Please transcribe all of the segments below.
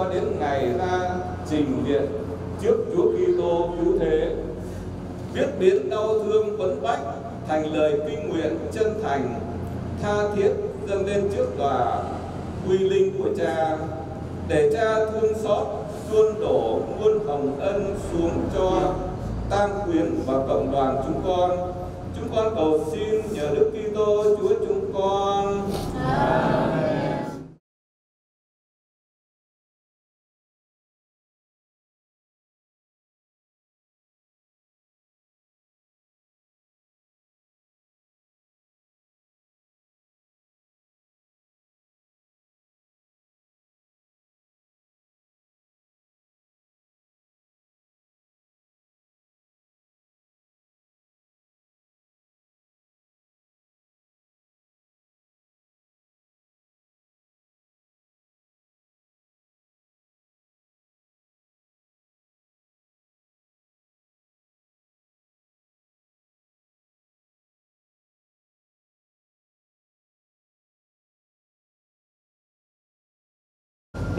cho đến ngày ra trình diện trước Chúa Kitô cứu thế. Biết đến đau thương quấn bách, thành lời kinh nguyện chân thành, tha thiết dâng lên trước tòa uy linh của cha, để cha thương xót tuôn đổ muôn hồng ân xuống cho tam quyền và cộng đoàn chúng con chúng con cầu xin nhờ đức Kitô, Chúa chúng con. Amen.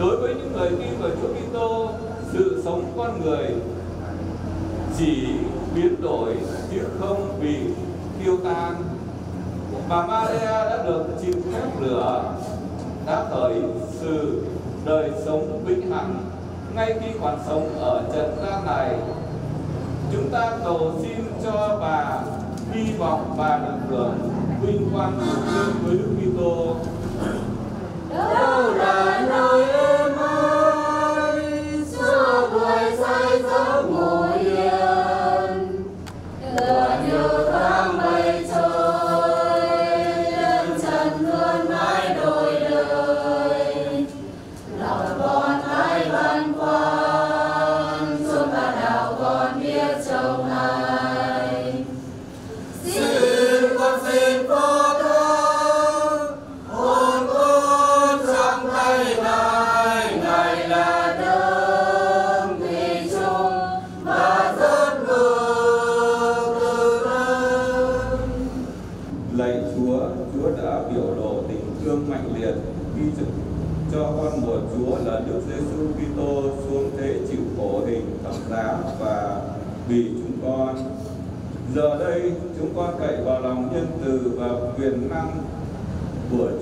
đối với những người tin vào Chúa Kitô, sự sống con người chỉ biến đổi chứ không bị tiêu tan. Bà Maria đã được chịu phép lửa, đã khởi sự đời sống vĩnh hằng. Ngay khi còn sống ở trần gian này, chúng ta cầu xin cho bà, hy vọng bà được hưởng vinh quang cùng với Đức Kitô. Oh, là nỗi ưu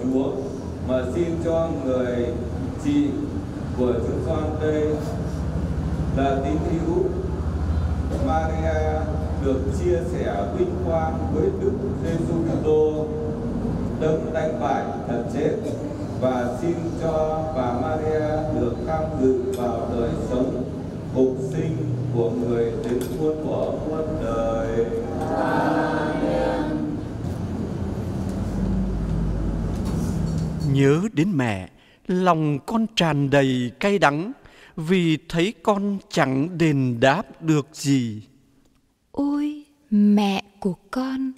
Chúa, mà xin cho người chị của chúng con đây là tín hữu Maria được chia sẻ vinh quang với Đức Giêsu Kitô, đấng đánh bại thật chết và xin cho bà Maria được tham dự vào đời sống phục sinh của người đến muôn của muôn đời. Nhớ đến mẹ, lòng con tràn đầy cay đắng vì thấy con chẳng đền đáp được gì. Ôi mẹ của con,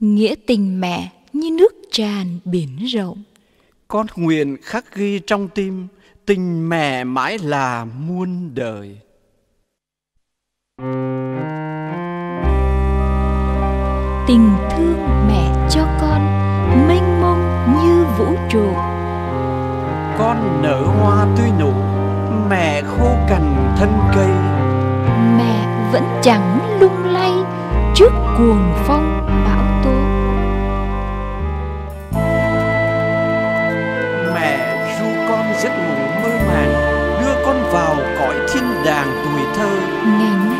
nghĩa tình mẹ như nước tràn biển rộng. Con nguyện khắc ghi trong tim tình mẹ mãi là muôn đời. Tình thương mẹ cho con như vũ trụ. Con nở hoa tươi nụ, mẹ khô cành thân cây. Mẹ vẫn chẳng lung lay trước cuồng phong bão tố. Mẹ ru con giấc ngủ mơ màng, đưa con vào cõi thiên đàng tuổi thơ. Ngày nay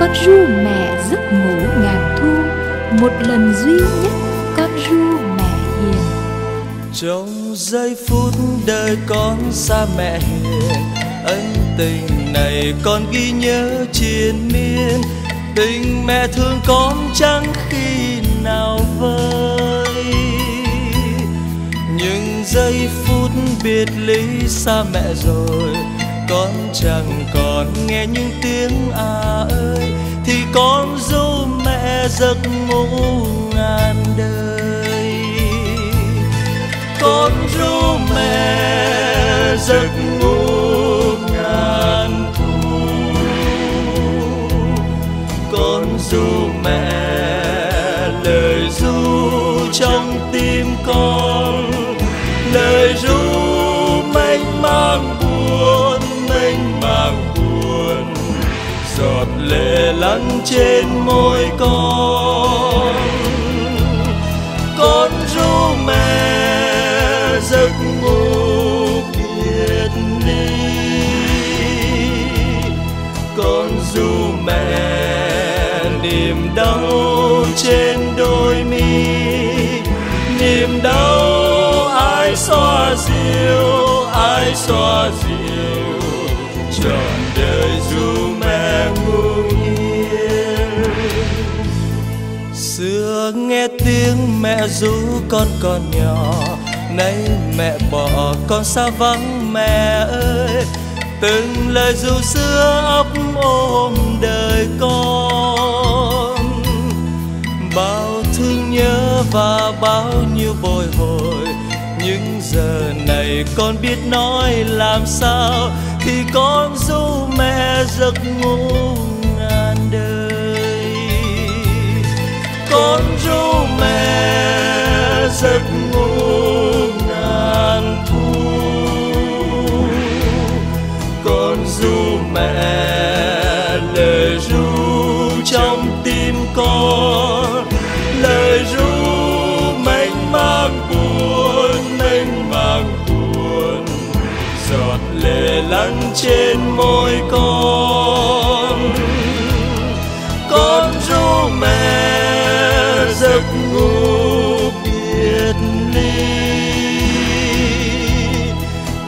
con ru mẹ giấc ngủ ngàn thu Một lần duy nhất trong giây phút đời con xa mẹ hiền, ân tình này con ghi nhớ triền miên. Tình mẹ thương con chẳng khi nào vơi. Những giây phút biệt ly xa mẹ rồi, con chẳng còn nghe những tiếng à ơi. Thì con ru mẹ giấc ngủ ngàn đời con ru mẹ giấc ngủ ngàn thu. Con ru mẹ lời ru trong tim con, lời ru mênh mang buồn, mênh mang buồn. Giọt lệ lăn trên môi con. Con ru mẹ đau trên đôi mi. Niềm đau ai xoa dịu, ai xoa dịu. Trọn đời dù mẹ ngủ yên xưa nghe tiếng mẹ ru con còn nhỏ, nay mẹ bỏ con xa vắng mẹ ơi. Từng lời ru xưa ấp ôm đời con bao thương nhớ và bao nhiêu bồi hồi. Những giờ này con biết nói làm sao thì con ru mẹ giấc ngủ ngàn đời. Con ru mẹ giấc ngủ lăn trên môi con. Con ru mẹ giấc ngủ biệt ly.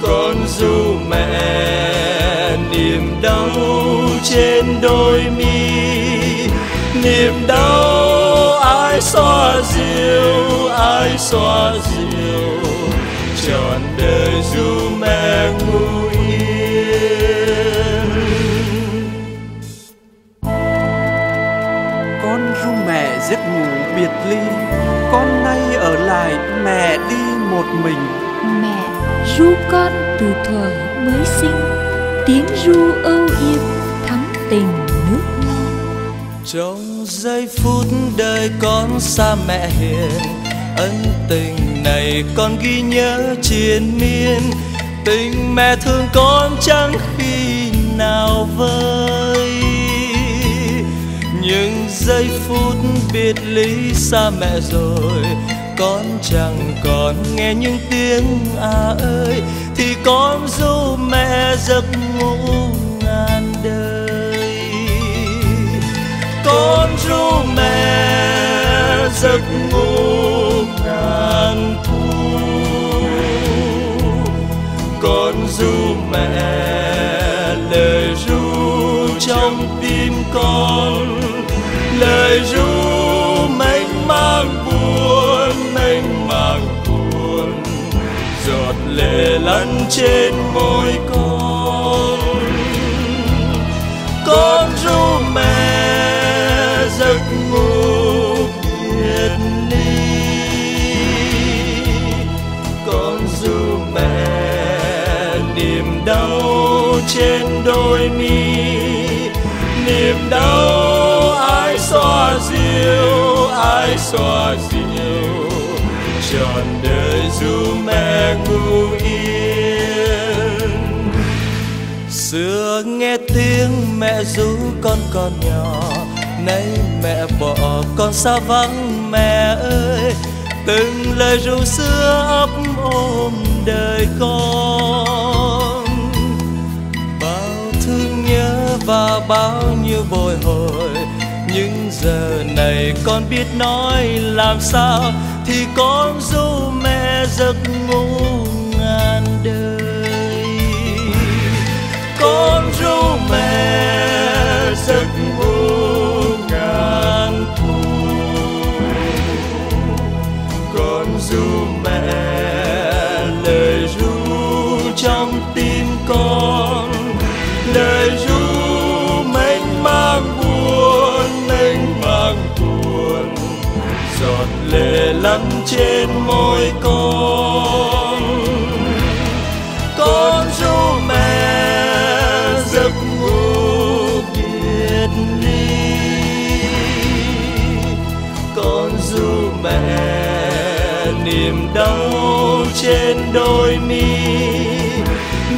Con ru mẹ niềm đau trên đôi mi. Niềm đau ai xoa dịu, ai xoa dịu. Trọn đời ru mẹ ngủ ly, con nay ở lại mẹ đi một mình. Mẹ ru con từ thuở mới sinh Tiếng ru âu yếm thắm tình nước non. Trong giây phút đời con xa mẹ hiền ân tình này con ghi nhớ triền miên. Tình mẹ thương con chẳng khi nào vơi giây phút biệt ly xa mẹ rồi. Con chẳng còn nghe những tiếng à ơi, thì con ru mẹ giấc ngủ ngàn đời. Con ru mẹ giấc ngủ ngàn thu con ru mẹ lời ru trong tim con lời ru mênh mang buồn, mênh mang buồn. Giọt lệ lăn trên môi con. Con ru yêu, ai xoa dịu. Trọn đời dù mẹ ngủ yên. Xưa nghe tiếng mẹ ru con còn nhỏ, nay mẹ bỏ con xa vắng mẹ ơi. Từng lời ru xưa ấp ôm đời con. Bao thương nhớ và bao nhiêu bồi hồi nhưng giờ này con biết nói làm sao thì con ru mẹ giấc ngủ ngàn đời. Con ru mẹ giấc ngủ ngàn thu con ru mẹ lời ru trong tim con, lời lệ lăn trên môi con. Con ru mẹ giấc ngủ biệt ly con ru mẹ niềm đau trên đôi mi.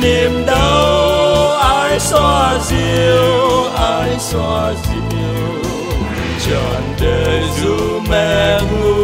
Niềm đau ai xoa dịu ai xoa dịu trọn đời dù mẹ ngủ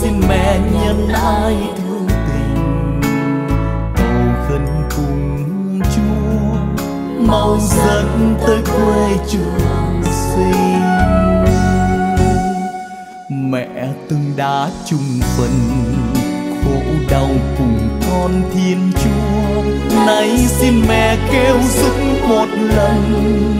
xin mẹ nhân ai thương tình. Cầu khấn cùng chúa, mau dẫn tới quê trường sinh. Mẹ từng đã chung phần khổ đau cùng con thiên chúa. Nay xin mẹ kêu giúp một lần.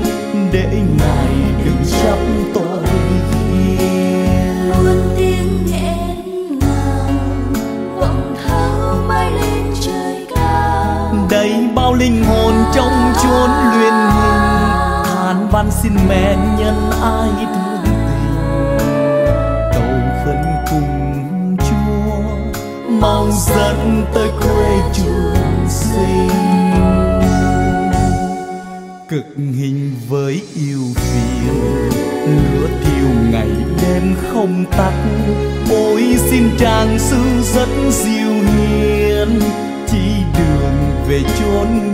Xin mẹ nhân ai thương tình. Cầu khấn cùng chúa mau dẫn tới quê trường sinh. Cực hình với yêu phiền, lửa thiêu ngày đêm không tắt. Ôi, xin chàng sư dẫn diệu hiền, chỉ đường về chốn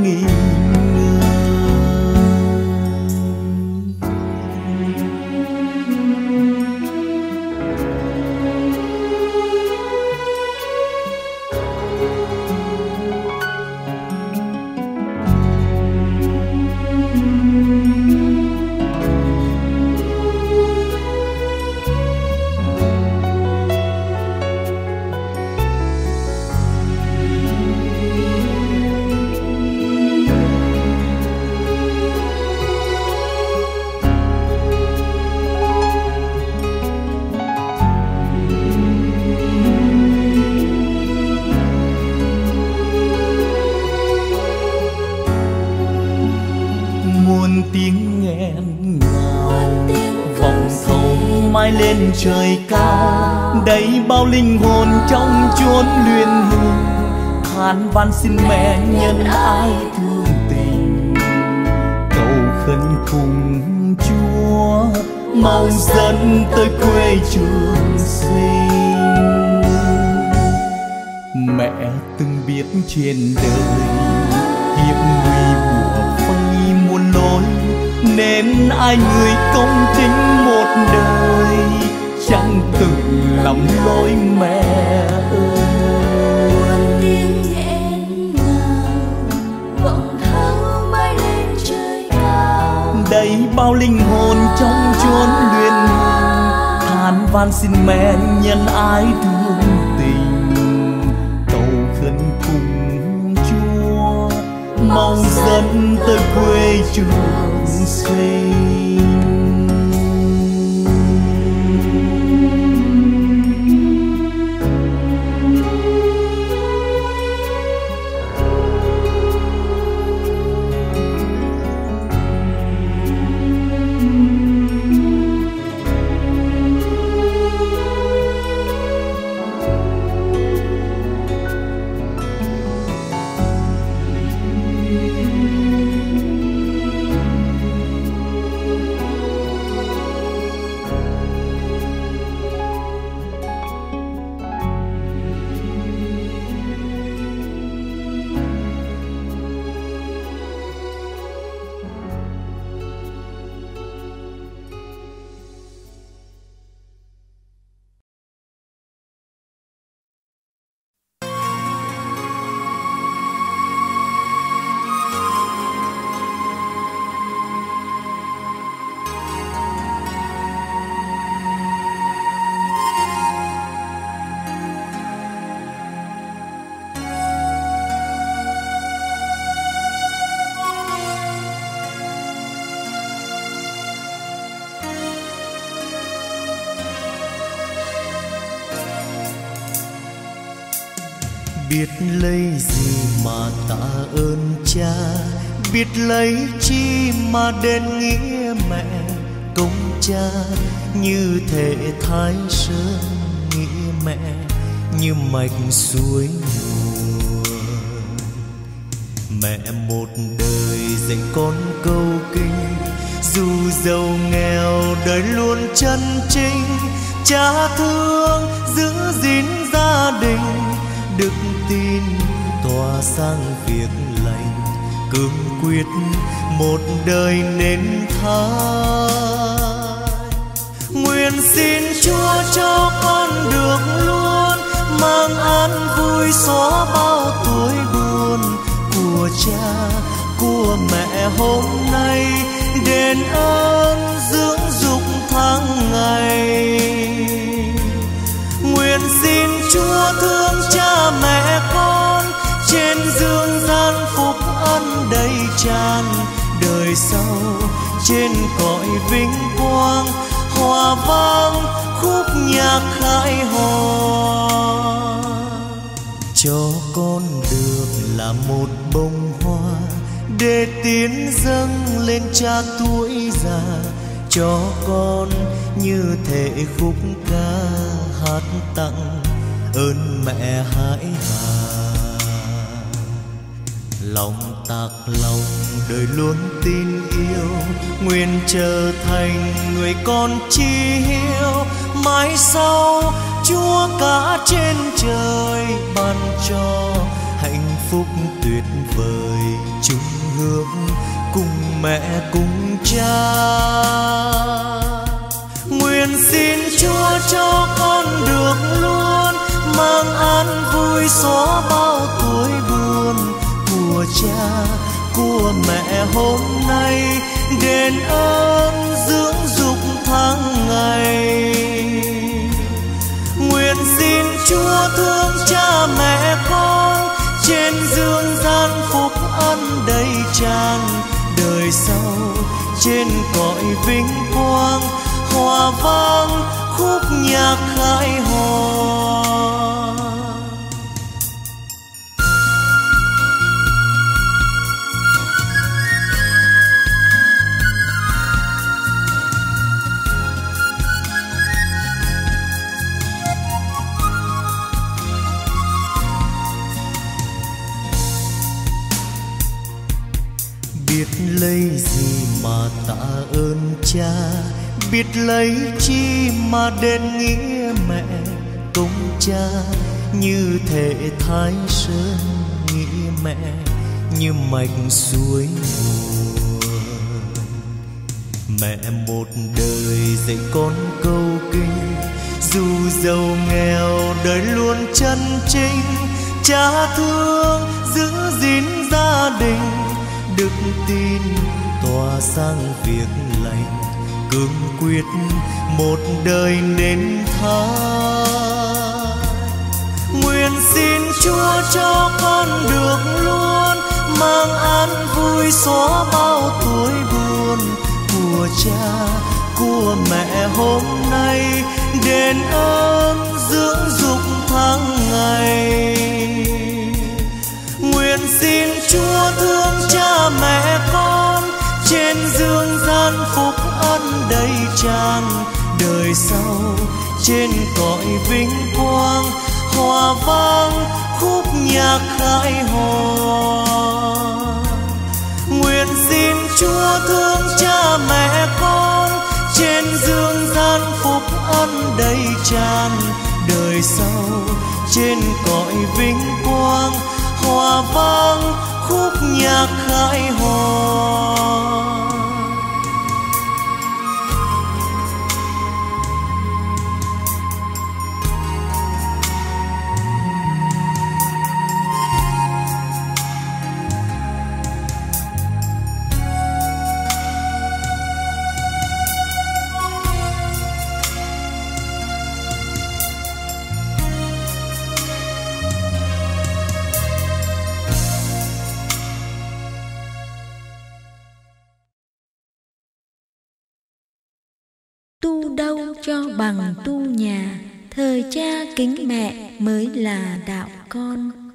linh hồn trong chốn luyện hương, than van xin mẹ nhân ai thương tình. Cầu khấn cùng chúa mau dẫn tới quê trường sinh. Mẹ từng biết trên đời hiệp nguy bùa vây muôn lối nên ai người công chính một đời chẳng từng lầm lỗi mẹ ơi tiếng nghẹn ngào vọng thâu bay lên trời cao. Đầy bao linh hồn trong chốn luyện than van xin mẹ nhân ái thương tình. Cầu khấn cùng chúa mong dẫn tới quê trường sinh lấy chi mà đền nghĩa mẹ công cha như thể thái sơn nghĩa mẹ, như mạch suối nguồn mẹ một đời dạy con câu kinh, dù giàu nghèo đời luôn chân chính. Cha thương giữ gìn gia đình, đức tin tỏa sang việc quyết một đời nên tha nguyện xin chúa cho con được luôn, mang an vui xóa bao tuổi buồn của cha, của mẹ hôm nay. Đền ơn dưỡng dục tháng ngày. Nguyện xin chúa thương cha mẹ con, trên dương gian tràn đời sau. Trên cõi vinh quang, hòa vang khúc nhạc khai hòa. Cho con được là một bông hoa để tiến dâng lên cha tuổi già. Cho con như thể khúc ca hát tặng ơn mẹ hãi hà lòng tạc lòng, đời luôn tin yêu. Nguyện trở thành người con chi hiếu. Mãi sau, chúa cả trên trời ban cho. Hạnh phúc tuyệt vời, chung hướng cùng mẹ cùng cha. Nguyện xin chúa cho con được luôn mang an vui xóa bao tuổi buồn của cha của mẹ hôm nay đền ơn dưỡng dục tháng ngày. Nguyện xin chúa thương cha mẹ con trên dương gian phúc ân đầy tràn. Đời sau trên cõi vinh quang, hòa vang khúc nhạc khai hòa cha biết lấy chi mà đền nghĩa mẹ công cha, như thể thái sơn nghĩa mẹ, như mạch suối nguồn mẹ một đời dạy con câu kinh, dù giàu nghèo đời luôn chân chính cha thương giữ gìn gia đình đức tin tỏa sang việc lành, cương quyết một đời nên tha. Nguyện xin chúa cho con được luôn, mang an vui xóa bao tuổi buồn của cha, của mẹ hôm nay, đền ơn dưỡng dục tháng ngày. Nguyện xin chúa thương cha mẹ con trên dương gian phúc ân đầy tràn. Đời sau, trên cõi vinh quang, hòa vang khúc nhạc khai hòa. Nguyện xin chúa thương cha mẹ con, trên dương gian phúc ân đầy tràn. Đời sau, trên cõi vinh quang, hòa vang khúc nhạc khai hoa. Bằng tu nhà thời cha kính mẹ mới là đạo con.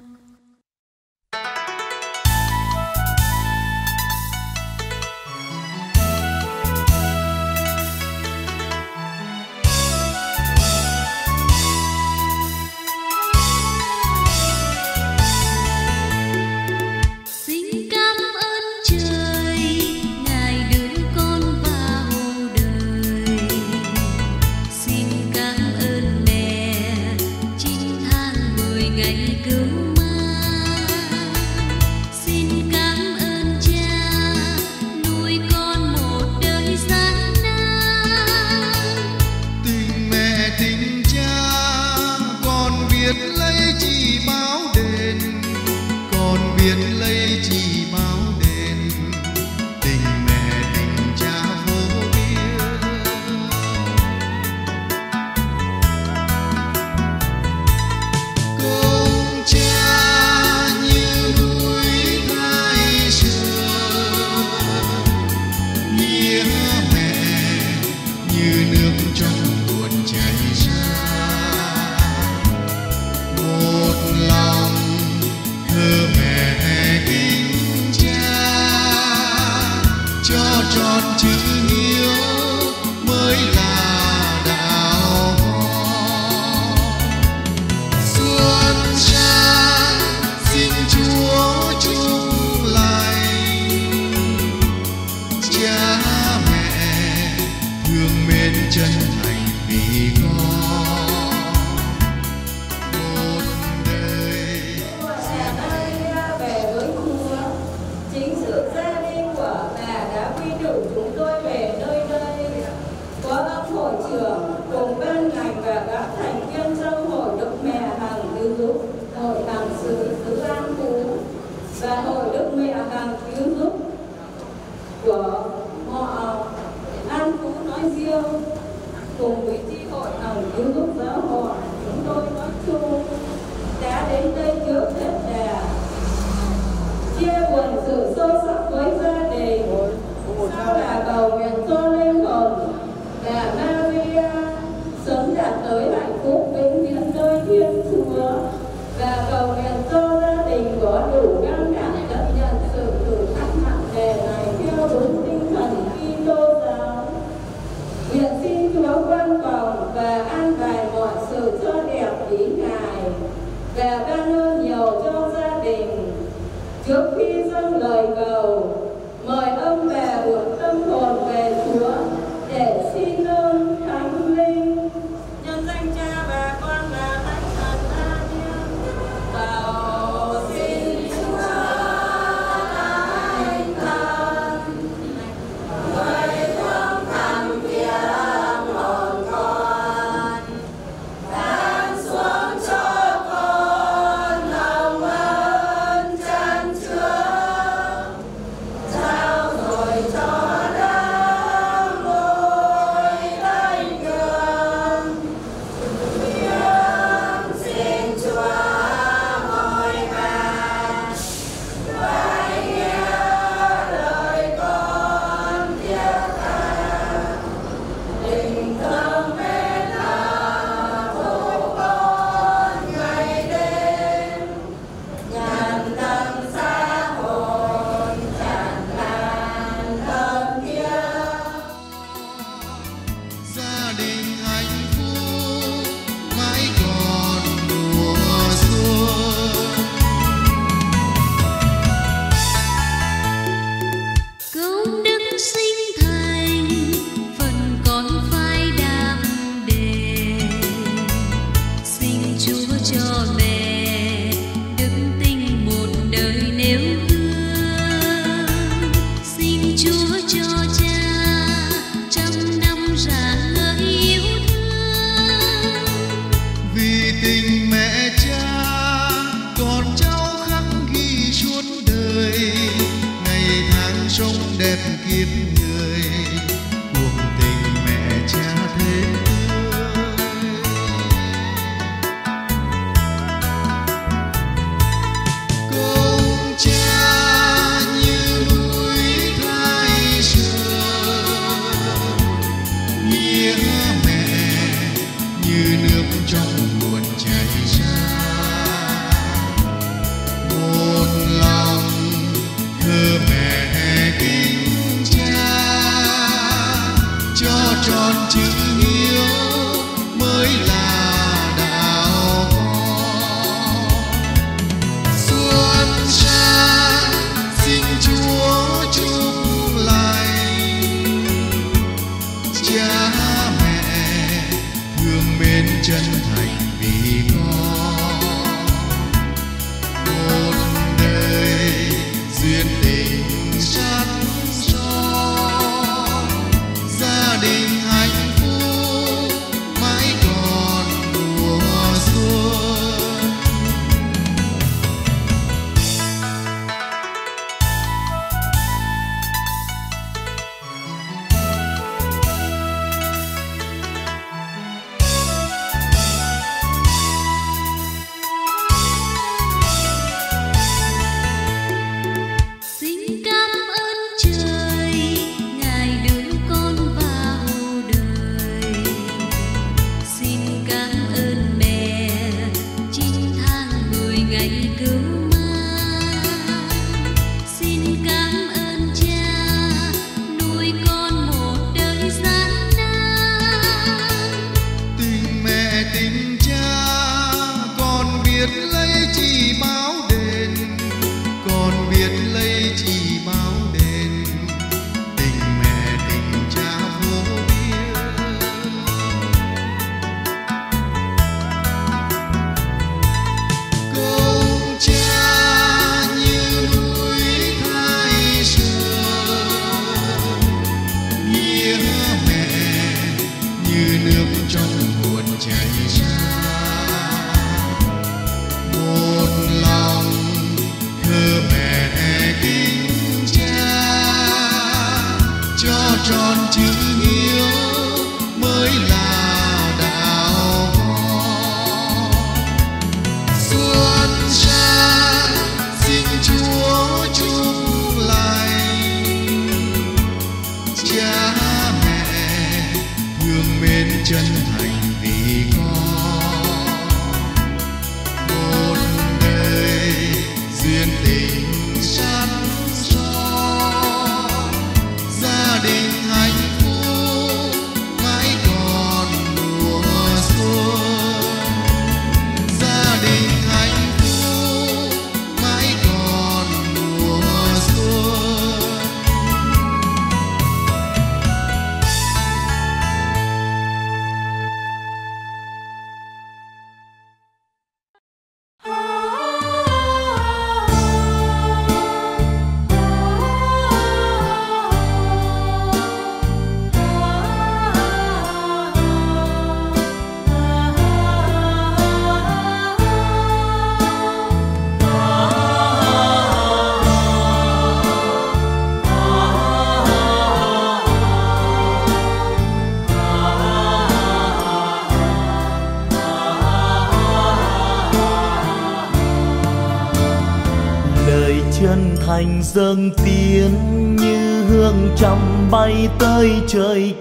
dâng tiếng như hương trầm bay tới trời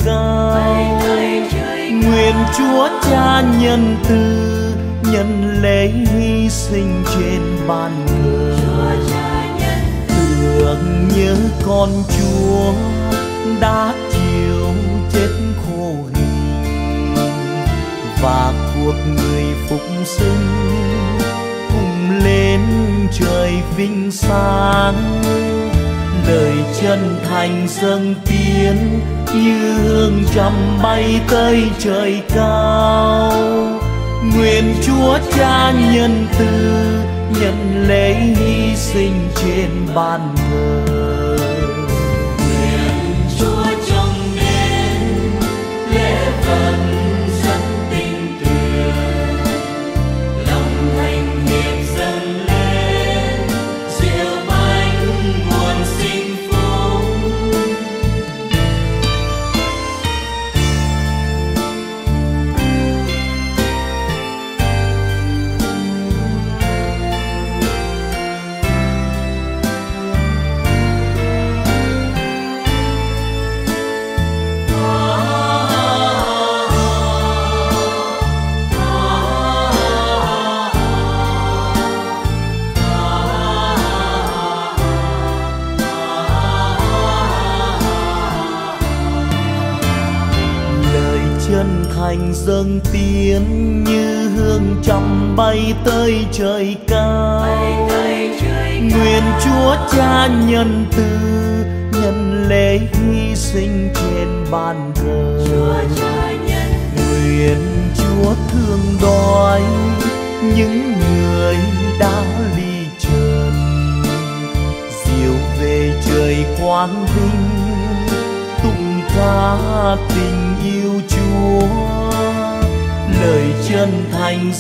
chân thành dâng tiến, như hương trầm bay tới trời cao. Nguyện chúa cha nhân từ, nhận lễ hy sinh trên bàn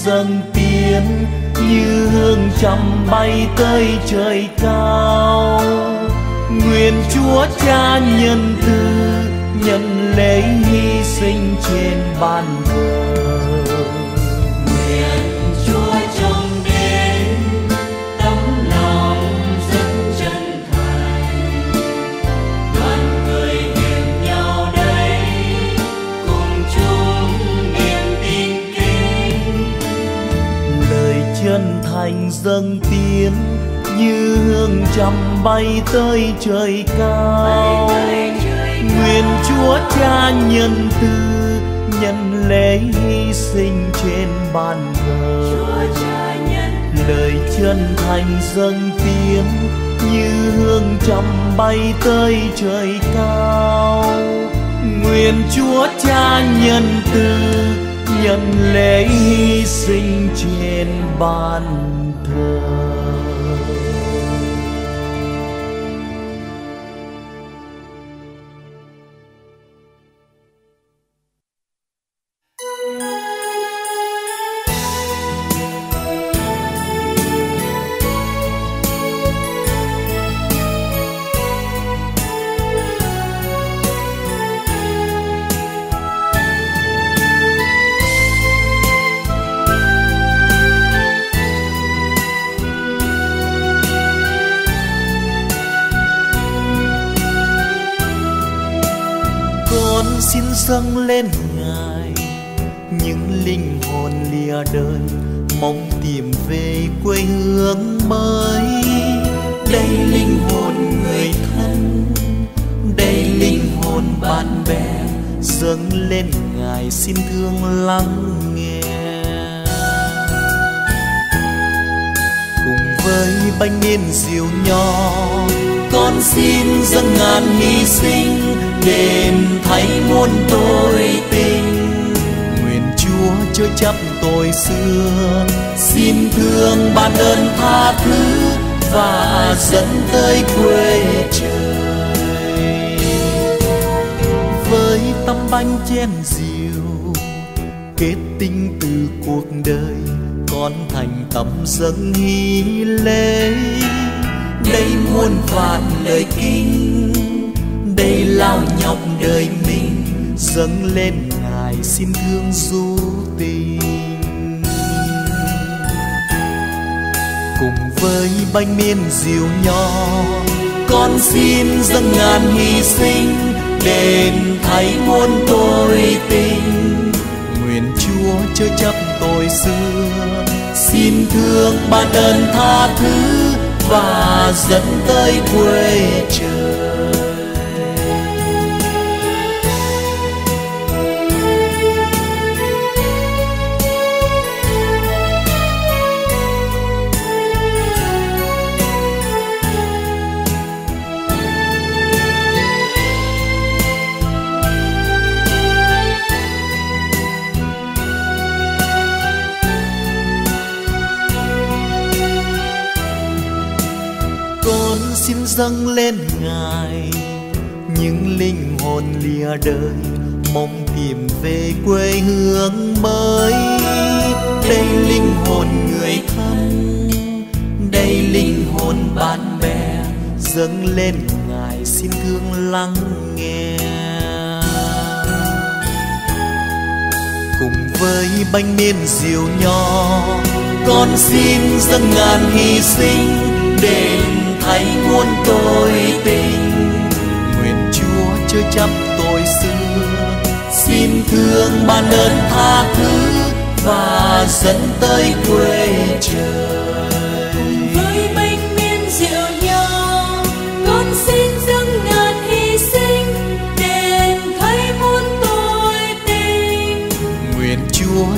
dâng tiến như hương trầm bay tới trời bay tới trời cao. Nguyện chúa cha nhân từ nhân lễ hy sinh trên bàn thờ. Lời chân thành dâng tiến như hương trầm bay tới trời cao. Nguyện chúa cha nhân từ nhận lễ hy sinh trên bàn dâng hy lễ. Đây muôn vạn lời kinh đây lao nhọc đời mình. Dâng lên ngài xin thương du tình. Cùng với bánh miên diều nho, con xin dâng ngàn hy sinh đền thay muôn tội tình. Nguyện chúa chớ chấp tội xưa xin thương ban ơn tha thứ và dẫn tới quê trời lên ngài. Những linh hồn lìa đời, mong tìm về quê hương mới. Đây linh hồn người thân, đây linh hồn bạn bè. Dâng lên ngài, xin thương lắng nghe. Cùng với bánh niên diều nho, con xin dâng ngàn hy sinh để thay muôn tội tình. Nguyện chúa chớ chấp tội xưa. Xin thương ban ơn tha thứ và dẫn tới quê trời. Với bánh miên rượu nho con xin dâng ngàn hy sinh đền thay muôn tội tình.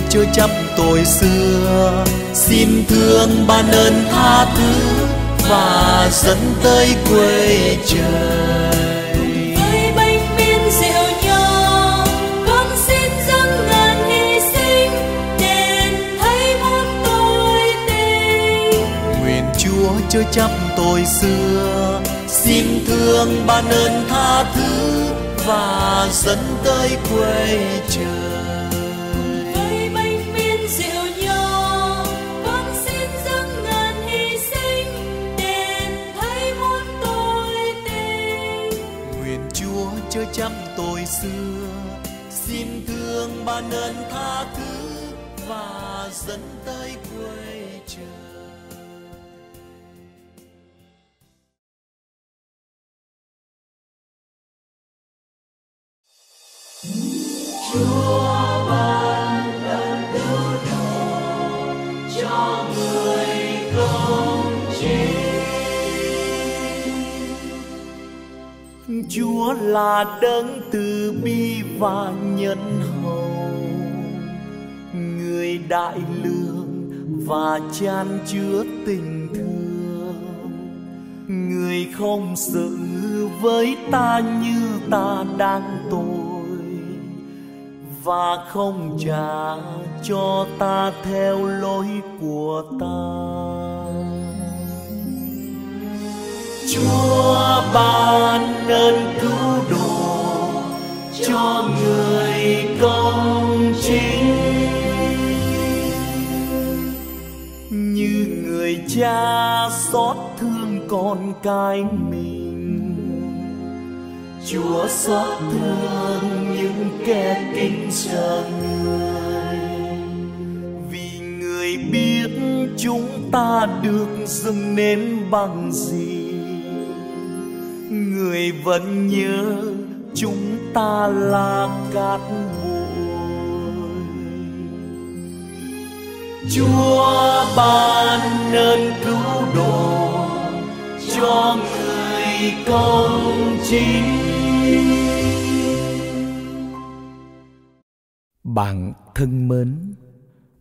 Chưa chấp tội xưa. Xin thương ban ơn tha thứ và dẫn tới quê trời. Với bánh miên rượu nho con xin dâng ngàn hy sinh đền thấy muôn tôi tình. Nguyện chúa chưa chấp tội xưa xin thương ban ơn tha thứ và dẫn tới quê trời thương và chan chứa tình thương. Người không xử với ta như ta đang tội Và không trả cho ta theo lối của ta. Chúa ban ơn cứu độ cho người công chính. Người cha xót thương con cái mình. Chúa xót thương những kẻ kinh sợ người. Vì người biết chúng ta được dâng nên bằng gì, người vẫn nhớ chúng ta là cát bụi chúa ban ơn cứu độ cho người công chính. Bạn thân mến,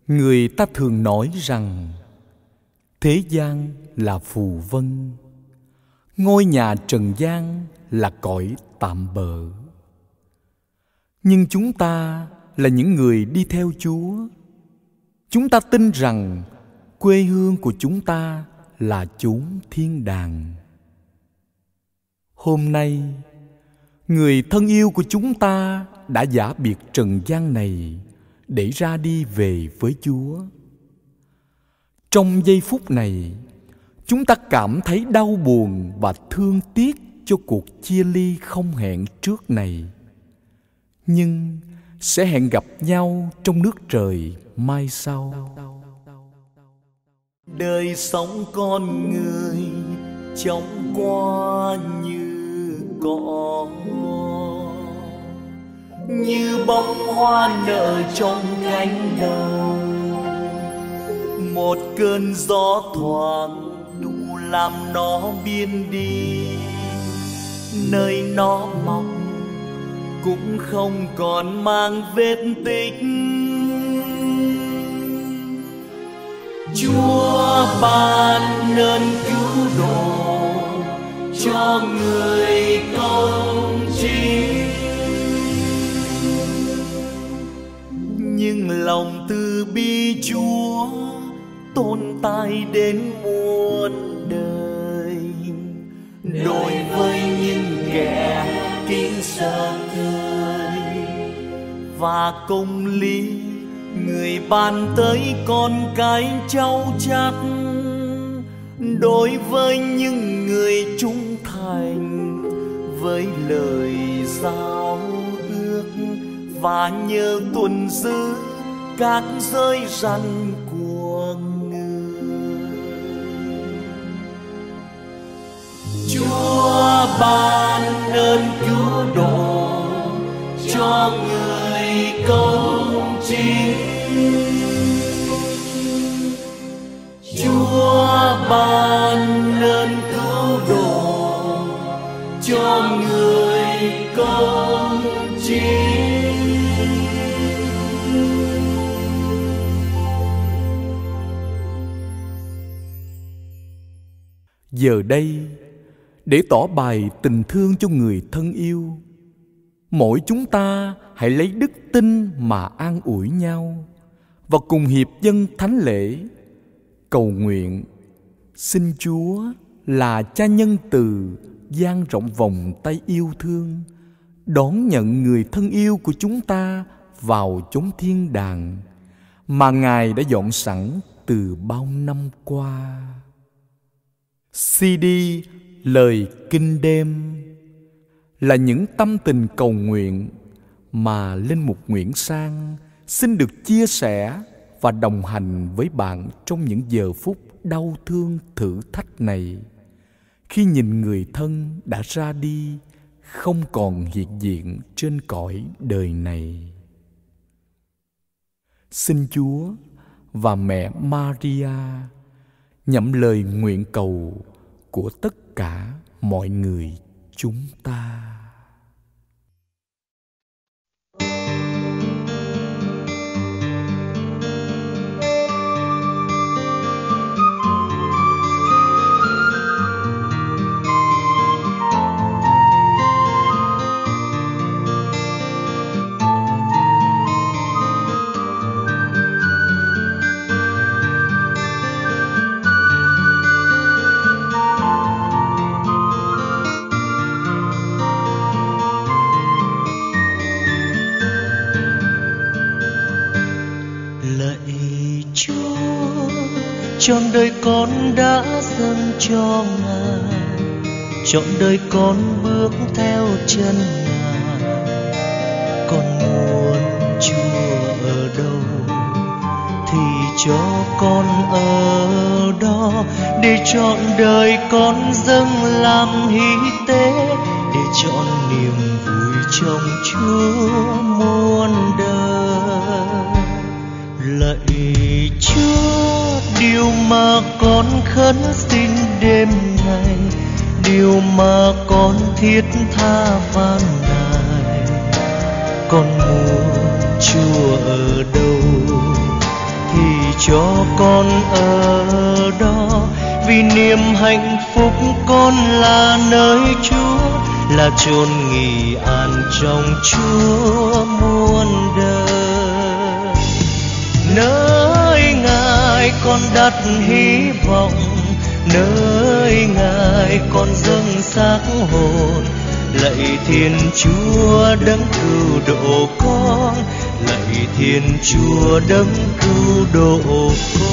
người ta thường nói rằng, thế gian là phù vân, ngôi nhà trần gian là cõi tạm bợ. Nhưng chúng ta là những người đi theo chúa chúng ta tin rằng quê hương của chúng ta là chốn thiên đàng. Hôm nay, người thân yêu của chúng ta đã giả biệt trần gian này để ra đi về với chúa. Trong giây phút này, chúng ta cảm thấy đau buồn và thương tiếc cho cuộc chia ly không hẹn trước này. Nhưng sẽ hẹn gặp nhau trong nước trời mai sau. Đời sống con người chóng qua như cỏ. Như bông hoa nở trong cánh đồng. Một cơn gió thoảng đủ làm nó biên đi. Nơi nó mọc cũng không còn mang vết tích. Chúa ban ơn cứu độ cho người công chính nhưng lòng từ bi chúa tồn tại đến muôn đời. Đối với những kẻ kính sợ người và công lý người bàn tới con cái cháu chắt đối với những người trung thành, với lời giao ước và nhờ tuần giữ các giới răn của người. Chúa ban ơn cứu độ cho người công ban ơn cứu độ cho người công chính giờ đây, để tỏ bài tình thương cho người thân yêu, mỗi chúng ta hãy lấy đức tin mà an ủi nhau và cùng hiệp dân thánh lễ, cầu nguyện xin chúa là cha nhân từ dang rộng vòng tay yêu thương, đón nhận người thân yêu của chúng ta vào chốn thiên đàng mà ngài đã dọn sẵn từ bao năm qua. Cd lời kinh đêm, là những tâm tình cầu nguyện mà linh mục nguyễn sang xin được chia sẻ và đồng hành với bạn trong những giờ phút đau thương thử thách này. Khi nhìn người thân đã ra đi, không còn hiện diện trên cõi đời này. Xin chúa và mẹ maria nhậm lời nguyện cầu của tất cả mọi người chúng ta. Đời con đã dâng cho ngài. Chọn đời con bước theo chân ngài. Con muốn chúa ở đâu thì cho con ở đó. Để chọn đời con dâng làm hy tế, để chọn niềm vui trong chúa muôn đời. Lạy điều mà con khấn xin đêm ngày điều mà con thiết tha van nài con muốn chúa ở đâu thì cho con ở đó. Vì niềm hạnh phúc con là nơi chúa, là chốn nghỉ an trong chúa muôn đời. Nơi ngài con đặt hy vọng, nơi ngài con dâng xác hồn. Lạy thiên chúa đấng cứu độ con, lạy thiên chúa đấng cứu độ con.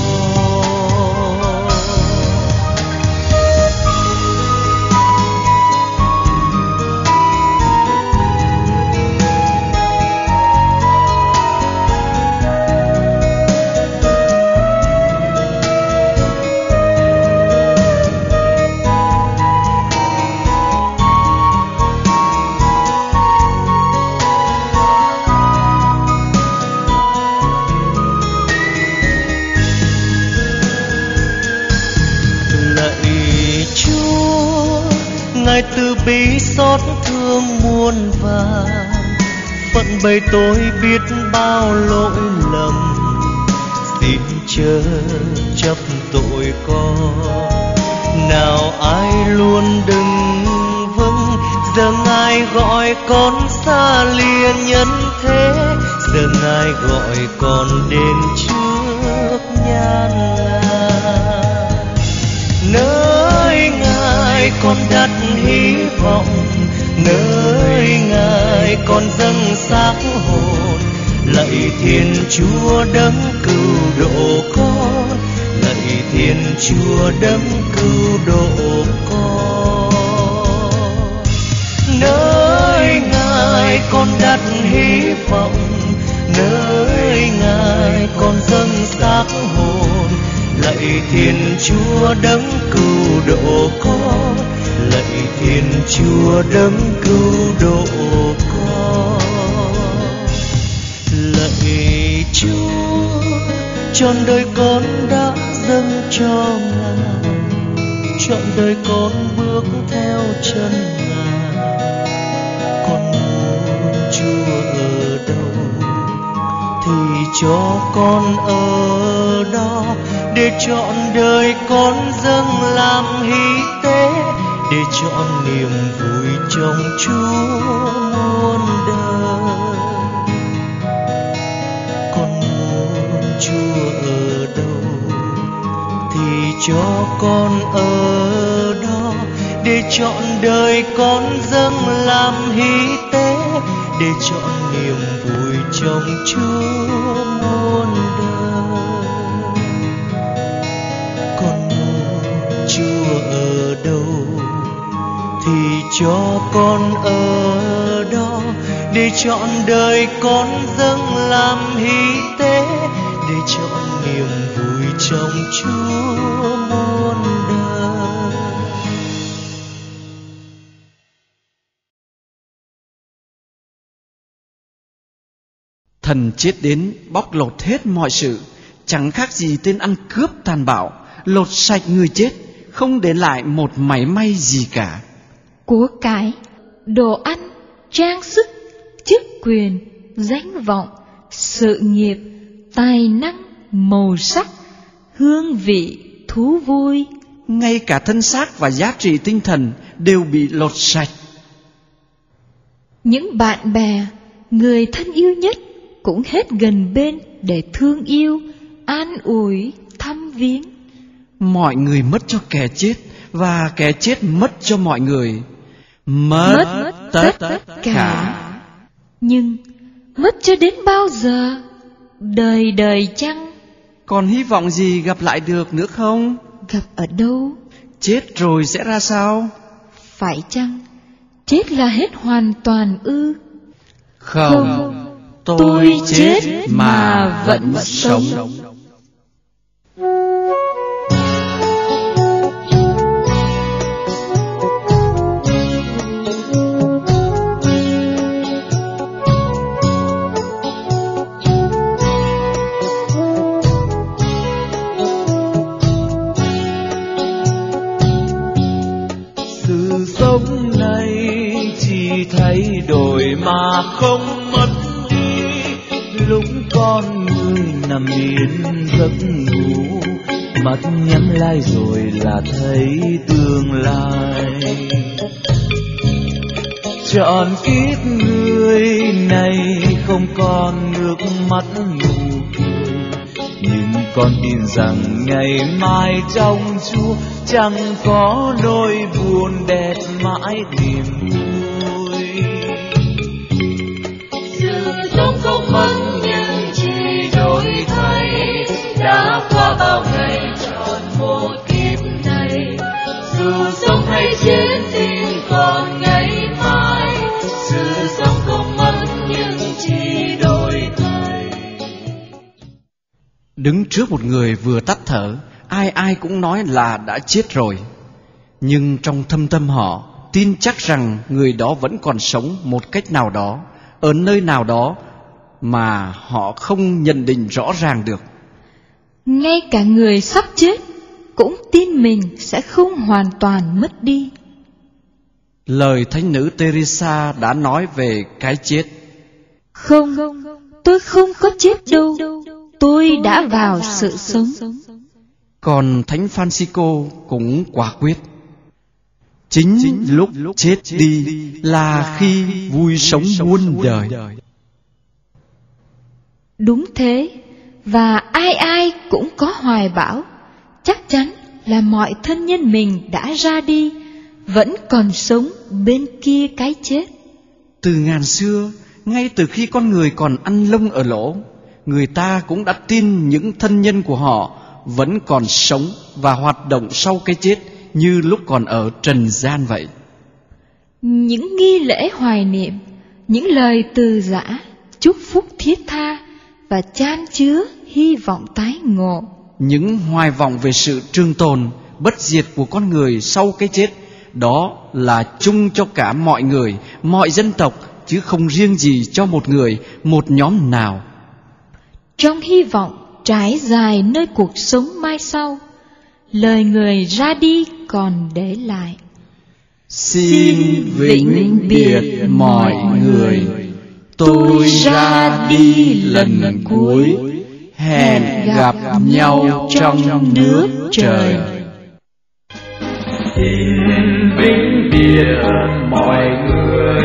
Phận bầy tôi biết bao lỗi lầm. Xin chớ chấp tội con. Nào ai luôn đừng vững giờ ngài gọi con xa lìa nhân thế. Giờ ngài gọi con đến trước nhan ngài nơi ngài con đặt hy vọng, nơi ngài con dâng xác hồn. Lạy thiên chúa đấng cứu độ con. Lạy thiên chúa đấng cứu độ con. Nơi ngài con đặt hy vọng. Nơi ngài con dâng xác hồn. Lạy thiên chúa đấng cứu độ con. Lạy thiên chúa đấng cứu độ trọn đời con đã dâng cho ngài. Trọn đời con bước theo chân ngài. Con muốn chúa ở đâu thì cho con ở đó. Để trọn đời con dâng làm hy tế, để chọn niềm vui trong Chúa muôn thì cho con ở đó để chọn đời con dâng làm hy tế, để chọn niềm vui trong Chúa muôn đời. Con muốn Chúa ở đâu thì cho con ở đó để chọn đời con dâng làm hy trong Chúa muôn đời Thần chết đến bóc lột hết mọi sự, chẳng khác gì tên ăn cướp tàn bạo, lột sạch người chết, không để lại một mảy may gì cả. của cải, đồ ăn, trang sức, chức quyền, danh vọng, sự nghiệp, tài năng, màu sắc, hương vị, thú vui. Ngay cả thân xác và giá trị tinh thần đều bị lột sạch. Những bạn bè, người thân yêu nhất cũng hết gần bên để thương yêu, an ủi, thăm viếng. Mọi người mất cho kẻ chết và kẻ chết mất cho mọi người. Mất, Mất tất, tất cả. cả. Nhưng mất cho đến bao giờ? Đời đời chăng? Còn hy vọng gì gặp lại được nữa không? Gặp ở đâu? Chết rồi sẽ ra sao? Phải chăng? Chết là hết hoàn toàn ư? Không, tôi chết mà vẫn sống. sự mà không mất đi lúc con người nằm yên giấc ngủ, mắt nhắm lại rồi là thấy tương lai chọn kiếp người này không còn nước mắt ngủ nhưng con tin rằng ngày mai trong Chúa chẳng có nỗi buồn đẹp mãi niềm vui. Sự không mất nhưng chỉ đổi thay. Đã qua bao ngày tròn một kiếp này dù sống hay chết tin còn ngày mai. Sự sống không mất nhưng chỉ đổi thay. Đứng trước một người vừa tắt thở, ai ai cũng nói là đã chết rồi. Nhưng trong thâm tâm họ tin chắc rằng người đó vẫn còn sống một cách nào đó, ở nơi nào đó mà họ không nhận định rõ ràng được. Ngay cả người sắp chết cũng tin mình sẽ không hoàn toàn mất đi. Lời thánh nữ Teresa đã nói về cái chết. Không, tôi không có chết đâu. Tôi đã vào sự sống. Còn thánh Francisco cũng quả quyết. Chính lúc chết đi là khi vui sống muôn đời. Đúng thế, và ai ai cũng có hoài bão. Chắc chắn là mọi thân nhân mình đã ra đi, vẫn còn sống bên kia cái chết. Từ ngàn xưa, ngay từ khi con người còn ăn lông ở lỗ, người ta cũng đã tin những thân nhân của họ vẫn còn sống và hoạt động sau cái chết như lúc còn ở trần gian vậy. Những nghi lễ hoài niệm, những lời từ giã, chúc phúc thiết tha và chan chứa hy vọng tái ngộ. Những hoài vọng về sự trường tồn, bất diệt của con người sau cái chết, đó là chung cho cả mọi người, mọi dân tộc, chứ không riêng gì cho một người, một nhóm nào. Trong hy vọng trải dài nơi cuộc sống mai sau, lời người ra đi còn để lại. Xin vĩnh biệt mọi người, tôi ra đi lần cuối, hẹn gặp nhau trong nước trời. xin vĩnh biệt mọi người.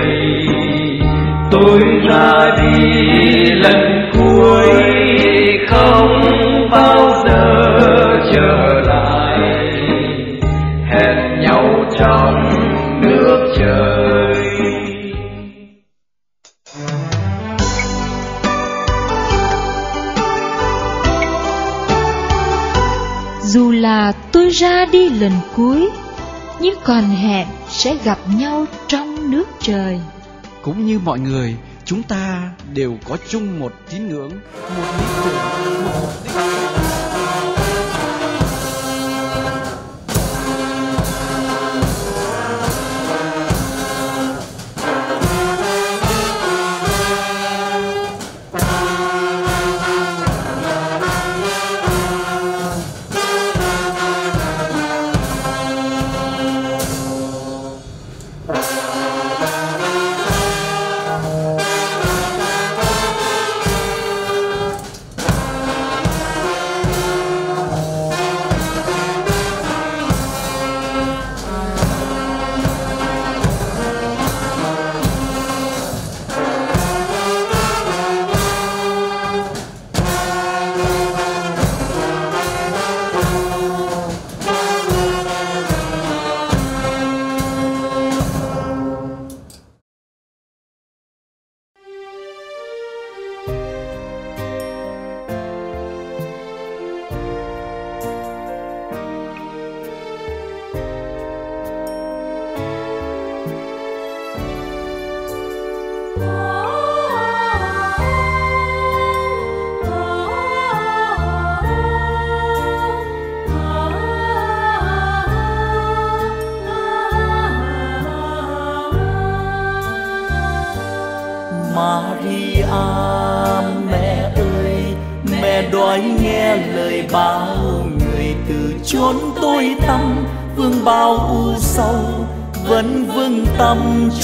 Tôi ra đi lần cuối. Không tôi ra đi lần cuối, nhưng còn hẹn sẽ gặp nhau trong nước trời. Cũng như mọi người, chúng ta đều có chung một tín ngưỡng, một lý tưởng, một mục đích.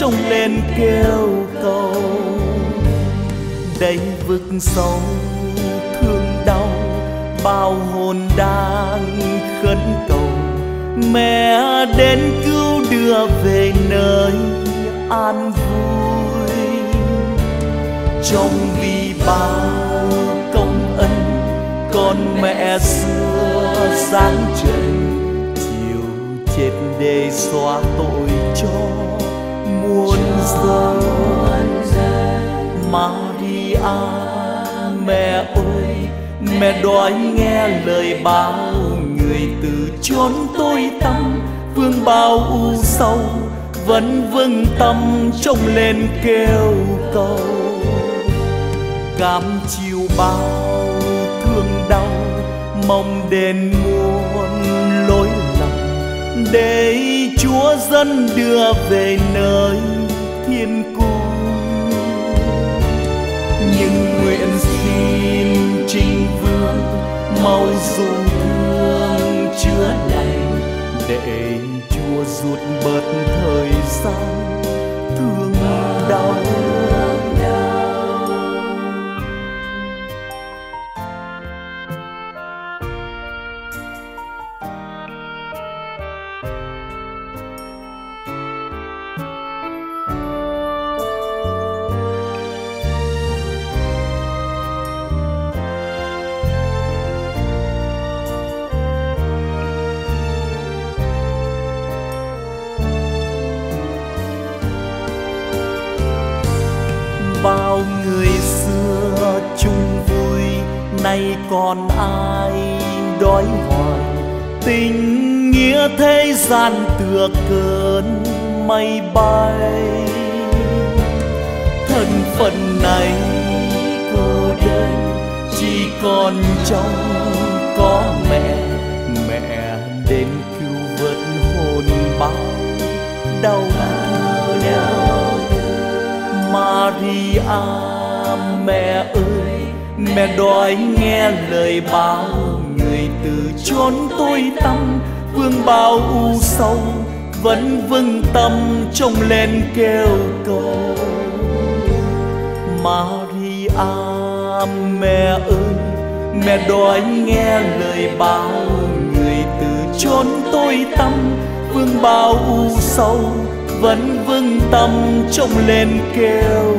Trông lên kêu cầu. Đây vực sâu thương đau, bao hồn đang khấn cầu. Mẹ đến cứu đưa về nơi an vui. Trong vì bao công ân con mẹ xưa sáng trời, chiều chết để xóa tội cho Maria mẹ ơi mẹ đói nghe lời bao người từ chốn tôi tâm vương bao u sâu vẫn vững tâm trông lên kêu cầu cảm chiều bao thương đau mong đền muôn lối lầm để chúa dân đưa về nơi mau dùng thương chữa lành để chúa ruột bớt thời gian thương đau. Gian tựa cơn mây bay. Thân phận này cô đơn, chỉ còn trong có mẹ. Mẹ đến cứu vớt hồn bao đau đau. Maria, mẹ ơi, mẹ đòi nghe lời bao người từ chốn tôi tâm bao u sâu vẫn vững tâm trông lên kêu cầu. Maria, mẹ ơi, mẹ đòi nghe lời bao người từ chốn tôi tâm vương bao u sâu vẫn vững tâm trông lên kêu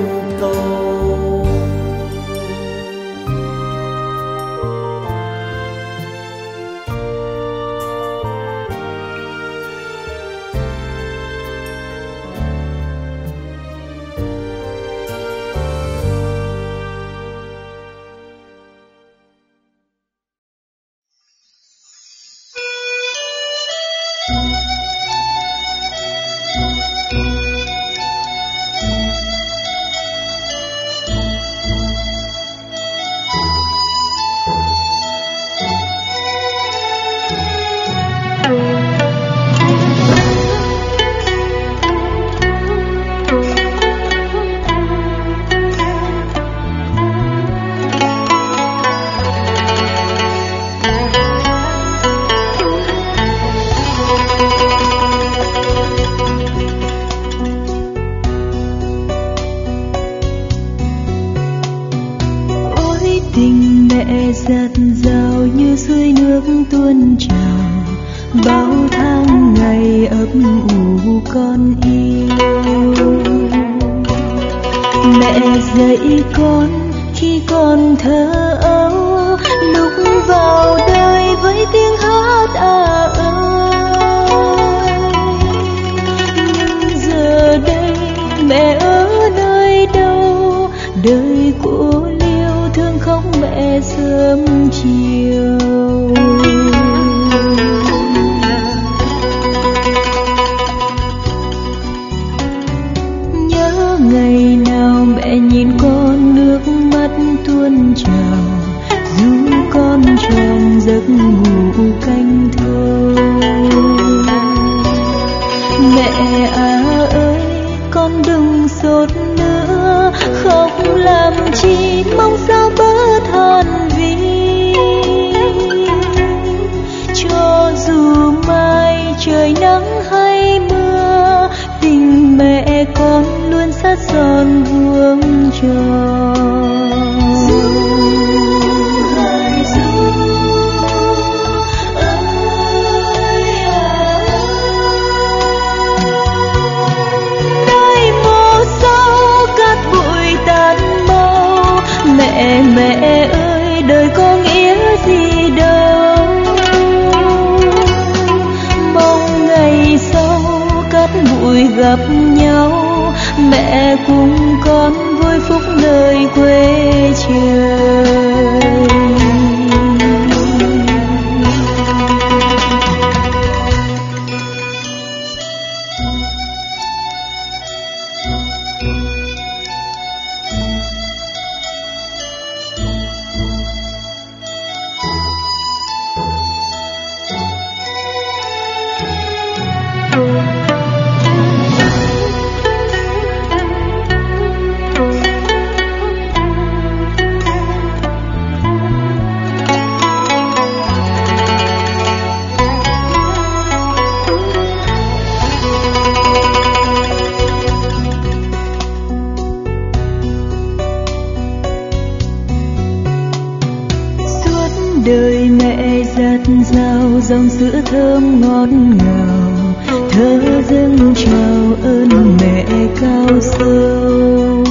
nắng ngọt ngào, thơ dâng chào ơn mẹ cao sâu.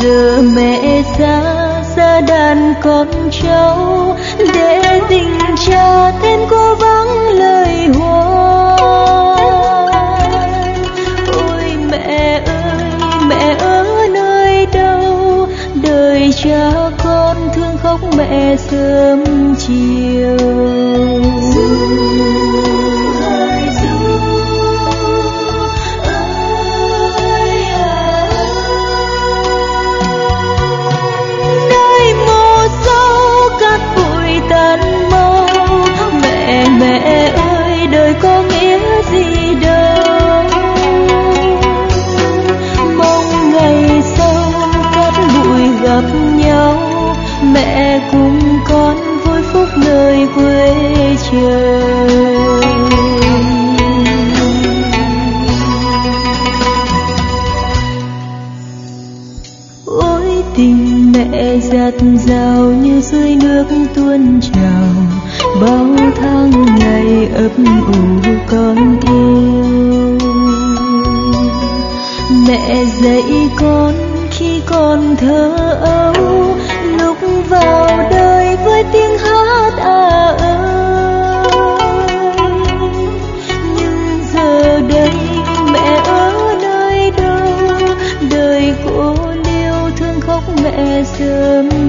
Giờ mẹ ra xa đàn con cháu, để tình cha thêm cô vắng lời hoa ôi mẹ ơi, mẹ ở nơi đâu? Đời cha con thương khóc mẹ sớm chiều. có nghĩa gì đâu. Mong ngày sau cát bụi gặp nhau, mẹ cùng con vui phúc nơi quê trời. Ôi, tình mẹ dạt dào như dưới nước tuôn trào tháng ngày ấp ủ con yêu mẹ dạy con khi con thơ ấu, lúc vào đời với tiếng hát à ơi nhưng giờ đây mẹ ở nơi đâu đời cô liêu thương khóc mẹ sớm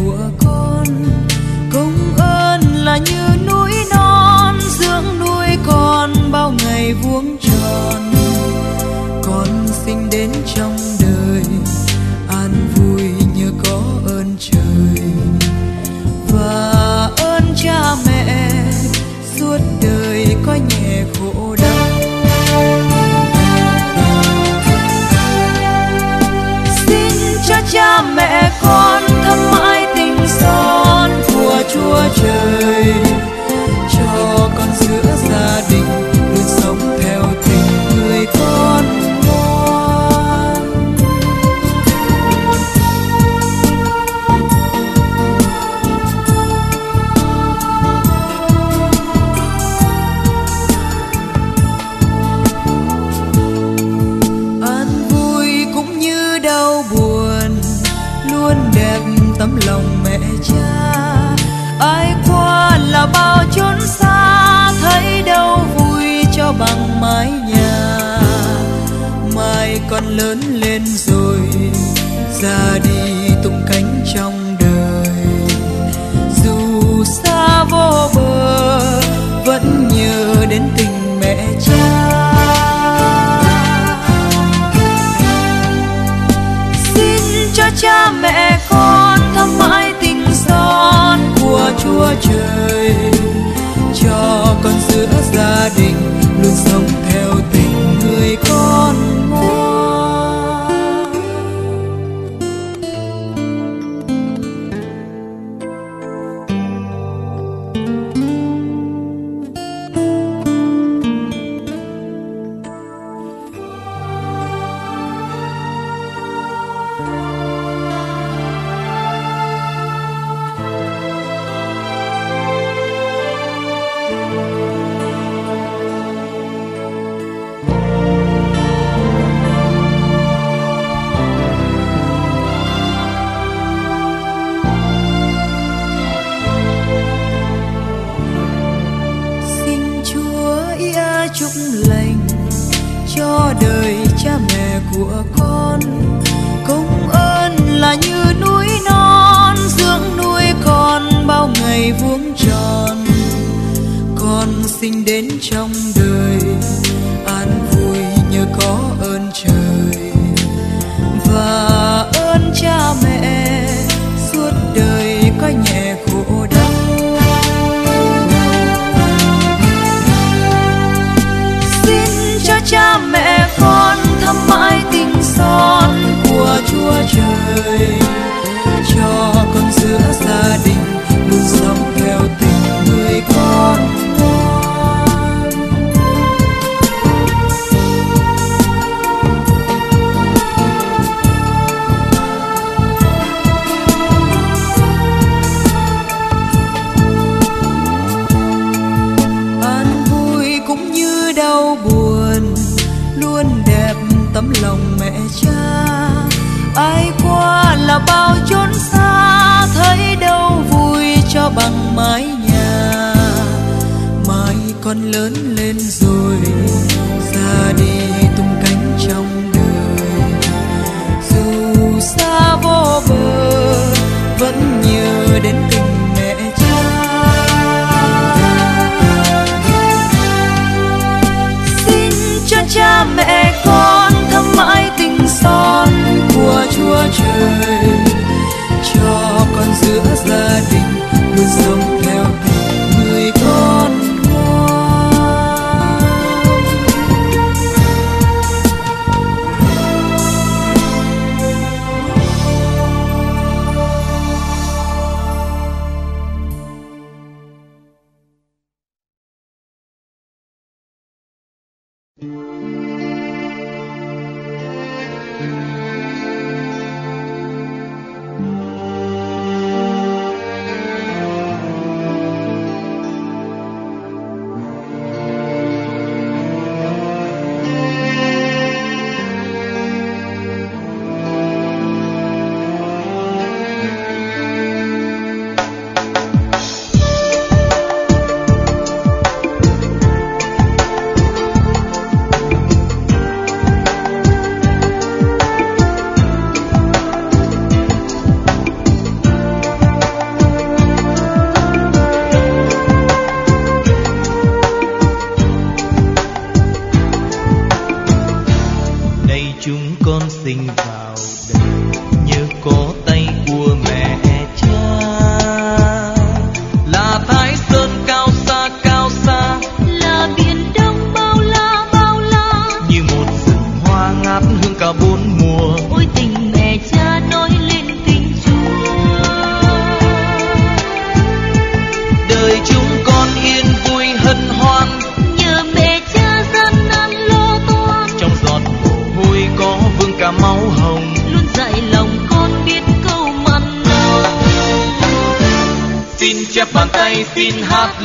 của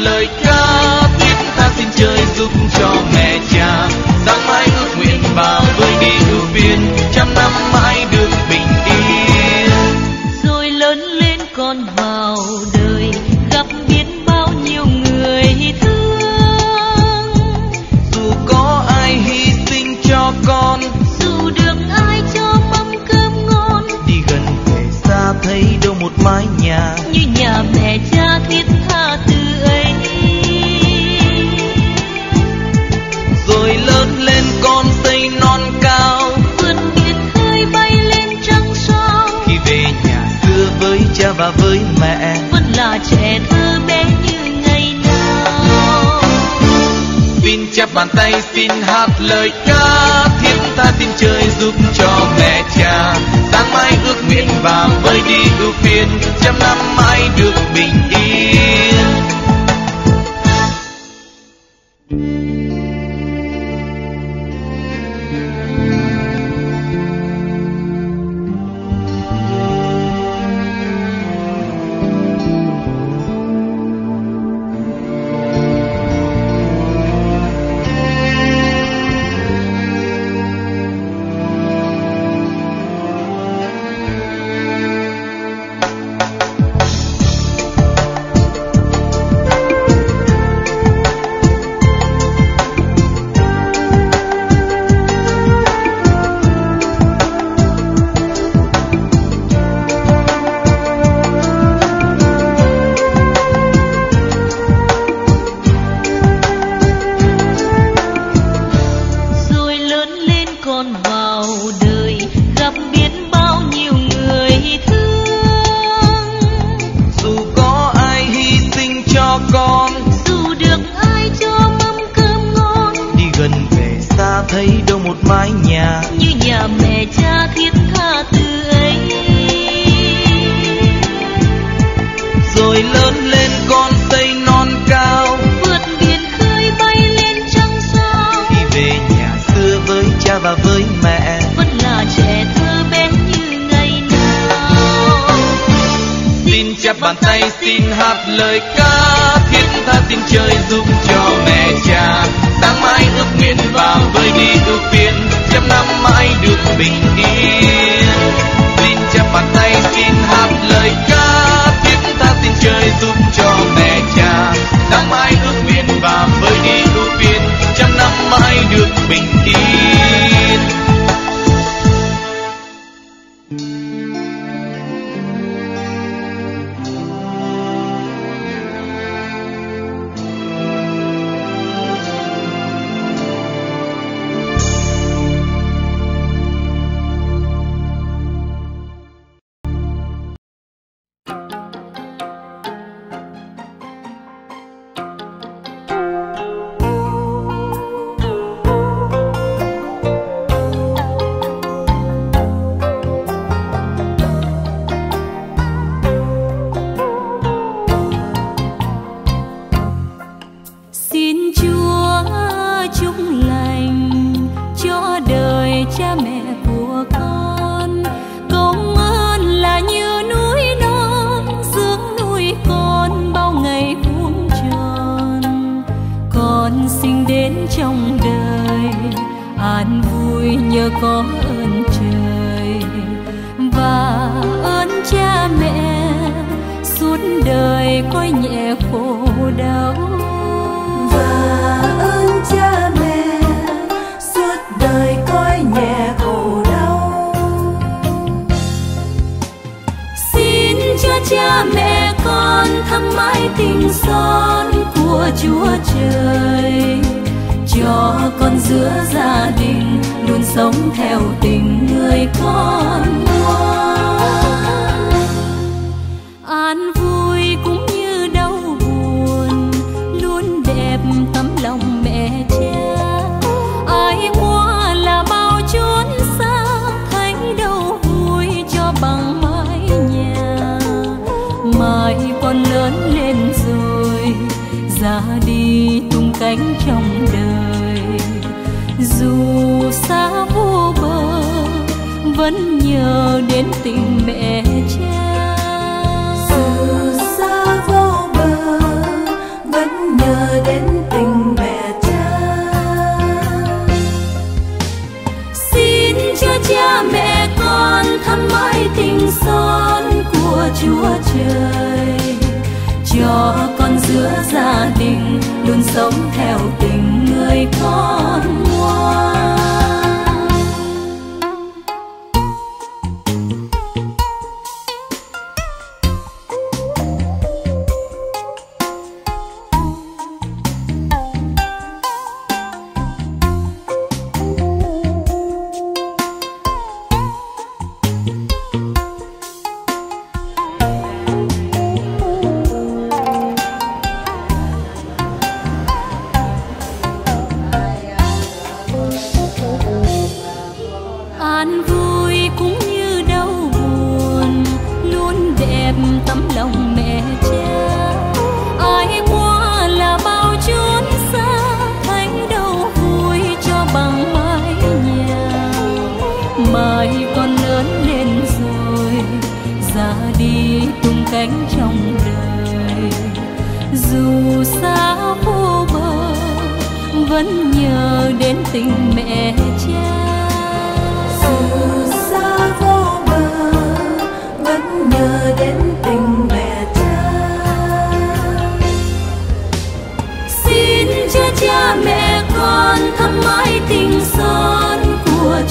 lời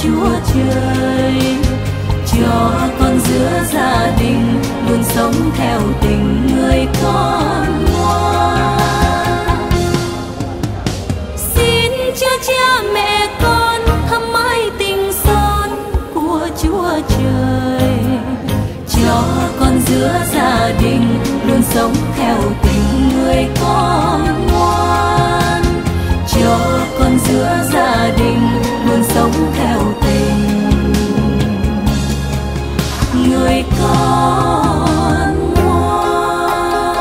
chúa trời, cho con giữa gia đình luôn sống theo tình người con ngoan. Xin cho cha mẹ con thăm mãi tình son của chúa trời, cho con giữa gia đình luôn sống theo tình người con ngoan. Cho con giữa gia đình luôn sống theo tình. Người con ngoan.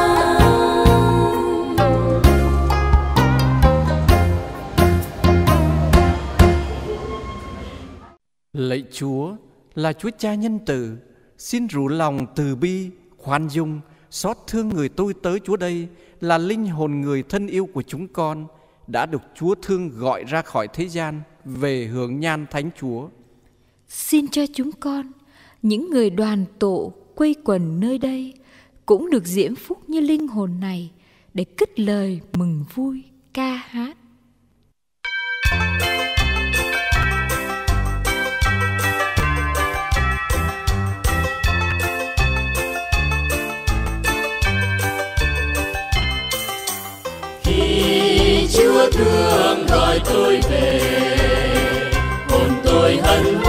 Lạy chúa, là chúa cha nhân từ, xin rủ lòng từ bi, khoan dung, xót thương người tôi tới chúa đây, là linh hồn người thân yêu của chúng con, đã được chúa thương gọi ra khỏi thế gian về hướng nhan Thánh Chúa. Xin cho chúng con, những người đoàn tụ quây quần nơi đây cũng được diễm phúc như linh hồn này để kích lời mừng vui ca hát. Khi Chúa thương gọi tôi về ân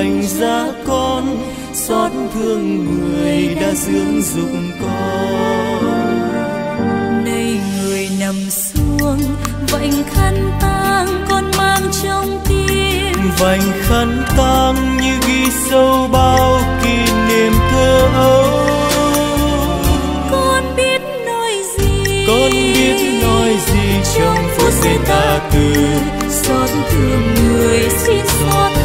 hoành ra con xót thương người đã dưỡng dục con. Nay người nằm xuống vành khăn tang con mang trong tim. Vành khăn tang như ghi sâu bao kỷ niệm thơ ấu. Con biết nói gì? Con biết nói gì trong phút giây ta từ xót thương người xin xót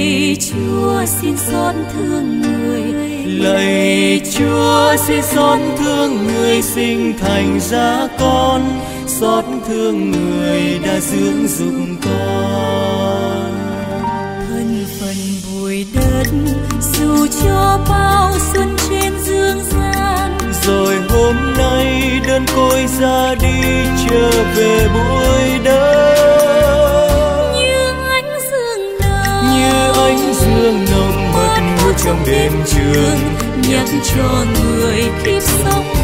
lạy chúa xin xót thương người. Lạy chúa xin xót thương người sinh thành ra con. Xót thương người đã dưỡng dục con. Thân phần bụi đất dù cho bao xuân trên dương gian. Rồi hôm nay đơn côi ra đi trở về bụi đất. như ánh dương nồng mật ngủ trong đêm trường nhắc cho người kiếp sống.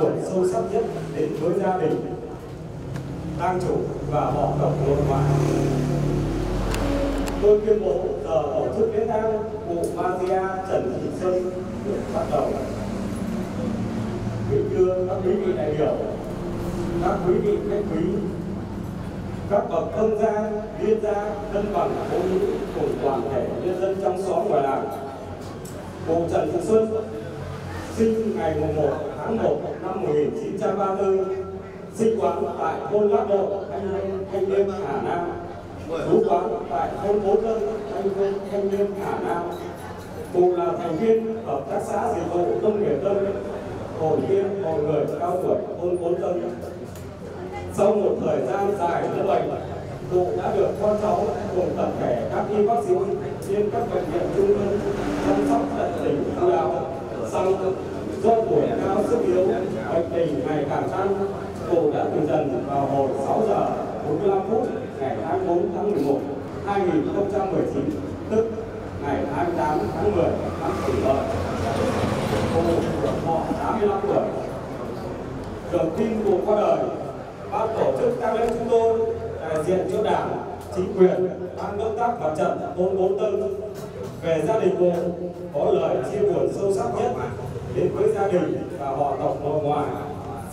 Buồn sâu sắc nhất đến với gia đình tang chủ và họ tộc nội ngoại tôi tuyên bố giờ tổ chức lễ tang cụ Maria Trần Thị Xuân được bắt đầu. Kính thưa các quý vị đại biểu, các quý vị khách quý, các bậc thân gia, liên gia, thân bằng cố hữu cùng toàn thể nhân dân trong xóm ngoài làng. Cụ Trần Thị Xuân sinh ngày mùng 1 tháng 1 năm 1934, sinh quán tại thôn Lát Bộ, Thanh niên Thanh niên Hà Nam, trú quán tại thôn Bố Tân, Thanh niên Thanh niên Hà Nam. Cụ là thành viên hợp tác xã dịch vụ công nghiệp Tân, hội viên hội người cao tuổi thôn Bố Tân. Sau một thời gian dài chữa bệnh, cụ đã được con cháu cùng tập thể các y bác sĩ trên các bệnh viện trung ương chăm sóc tận tình chú đáo. Sau do tuổi cao sức yếu, bệnh tình ngày càng tăng, cụ đã từ dần vào hồi 6 giờ 45 phút ngày 24 tháng 11 2019, tức ngày 28 tháng 10 năm kỷ hợi. Cụ được họ 85 tuổi. Được tin cụ qua đời, ban tổ chức các lễ chúng tôi đại diện cho đảng chính quyền ban công tác mặt trận thôn bốn tân về gia đình cụ có lời chia buồn sâu sắc nhất đến với gia đình và họ tộc nội ngoại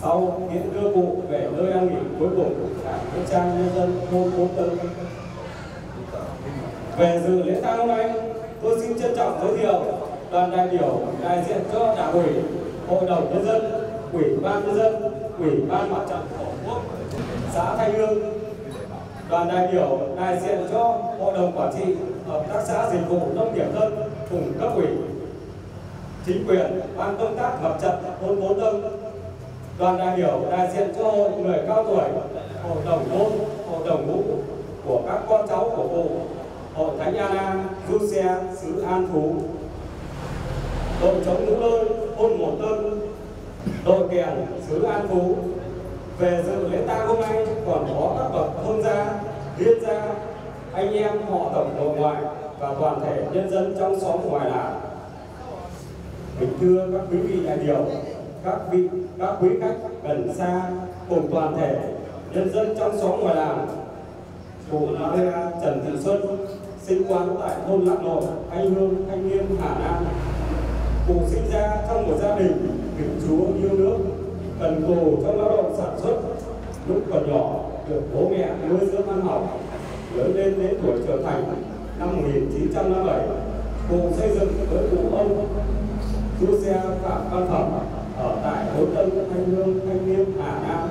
sau những cơ vụ về nơi an nghỉ cuối cùng tại nghĩa trang nhân dân thôn Cố tân. Về dự lễ tang hôm nay, tôi xin trân trọng giới thiệu đoàn đại biểu đại diện cho đảng ủy, hội đồng nhân dân, ủy ban nhân dân, ủy ban mặt trận tổ quốc, xã thanh hương. Đoàn đại biểu đại diện cho hội đồng quản trị hợp tác xã dịch vụ nông nghiệp dân, cùng cấp ủy chính quyền, ban công tác mặt trận thôn bốn đông. Đoàn đại biểu đại diện cho hội người cao tuổi, hội đồng thôn, hội đồng ngũ của các con cháu của cụ hội thánh Anna du xe, xứ An Phú. Đội chống lũ lôi thôn một tân đội kèn, xứ An Phú. Về dự lễ tang hôm nay còn có các bậc thông gia liên gia, anh em họ tổng nội ngoại và toàn thể nhân dân trong xóm ngoài làng kính thưa các quý vị đại biểu các vị các quý khách gần xa cùng toàn thể nhân dân trong xóm ngoài làng cụ Maria Trần Thị Xuân sinh quán tại thôn Lạc Nội, Anh Hương, Thanh Niên, Hà Nam. Cụ sinh ra trong một gia đình kính Chúa yêu nước, cần cù trong lao động sản xuất. Lúc còn nhỏ được bố mẹ nuôi dưỡng ăn học, lớn lên đến tuổi trưởng thành năm 1957, cụ xây dựng với cụ ông đua xe Phạm Văn Phẩm ở tại Hối Tân, Thanh Hương, Thanh Niên, Hà Nam.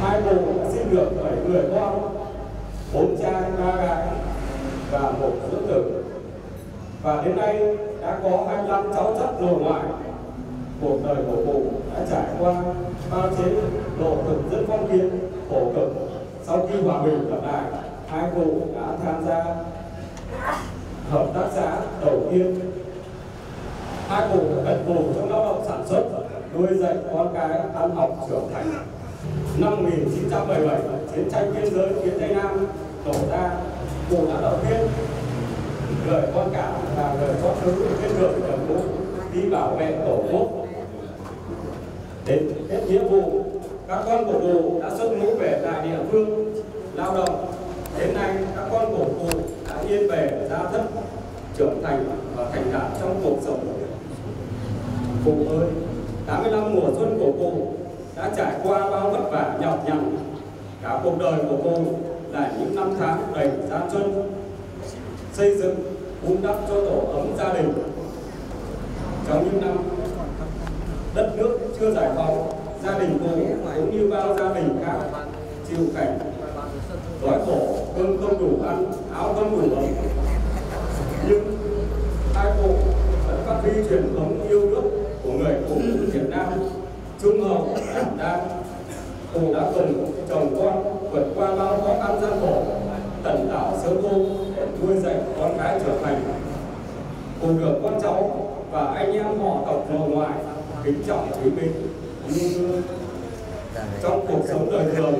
Hai cụ đã sinh được bảy người con, bốn trai ba gái và một nữ tử. Và đến nay đã có 25 cháu chất nội ngoại. Cuộc đời của cụ đã trải qua bao chế độ thực dân phong kiến khổ cực. Sau khi hòa bình lập lại, hai cụ đã tham gia hợp tác xã đầu tiên. Hai cụ cần cù trong lao động sản xuất, nuôi dạy con cái ăn học trưởng thành. Năm 1977, chiến tranh biên giới phía Tây Nam nổ ra cụ đã đầu tiên gửi con cả và gửi con thứ lên đường nhập ngũ đi bảo vệ tổ quốc. Đến hết nghĩa vụ các con của cụ đã xuất ngũ về tại địa phương lao động. Đến nay các con của cụ đã yên về gia thất trưởng thành và thành đạt trong cuộc sống cụ ơi 85 mùa xuân của cụ đã trải qua bao vất vả, nhọc nhằn. Cả cuộc đời của cụ là những năm tháng đầy gian truân, xây dựng, vun đắp cho tổ ấm gia đình. Trong những năm, đất nước chưa giải phóng, gia đình cô cũng như bao gia đình khác chịu cảnh đói khổ, cơm không đủ ăn, áo không đủ ấm. Nhưng hai cụ vẫn phát huy truyền thống yêu nước người phụ nữ Việt Nam. Trung hậu đảm đang cô đã cùng chồng con vượt qua bao khó khăn gian khổ tận tạo sớm cô để nuôi dạy con cái trưởng thành. Cùng được con cháu và anh em họ tộc nội ngoại kính trọng quý mến. Yêu trong cuộc sống đời thường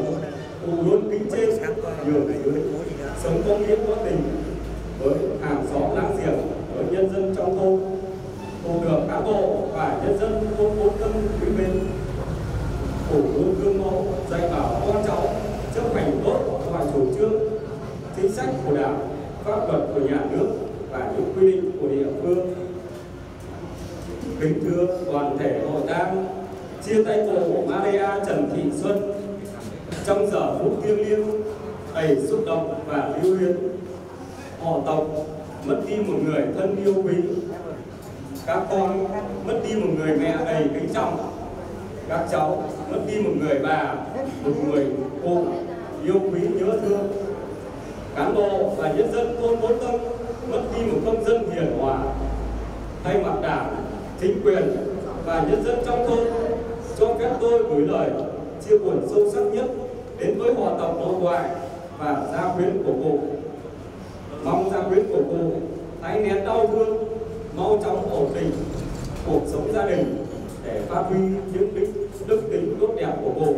cụ luôn kính trên nhường dưới sống công nghĩa có tình với hàng xóm láng giềng, với nhân dân trong thôn cô được cán bộ và nhân dân thôn bốn tân quý mến cổ vũ gương mẫu dạy bảo con cháu chấp hành tốt mọi chủ trương chính sách của đảng, pháp luật của nhà nước và những quy định của địa phương. Kính thưa toàn thể hội tang chia tay cụ Maria Trần Thị Xuân. Trong giờ phút thiêng liêng, đầy xúc động và lưu luyến, họ tộc mất đi một người thân yêu quý các con mất đi một người mẹ đầy kính trọng. Các cháu mất đi một người bà, một người cô yêu quý, nhớ thương. Cán bộ và nhân dân thôn bốn tâm mất đi một công dân hiền hòa. Thay mặt đảng, chính quyền và nhân dân trong thôn, cho phép tôi gửi lời chia buồn sâu sắc nhất đến với hòa tộc nội ngoại và gia quyến của cụ. Mong gia quyến của cụ hãy nén đau thương mau chóng ổn định cuộc sống gia đình để phát huy những đức, đức tính tốt đẹp của cụ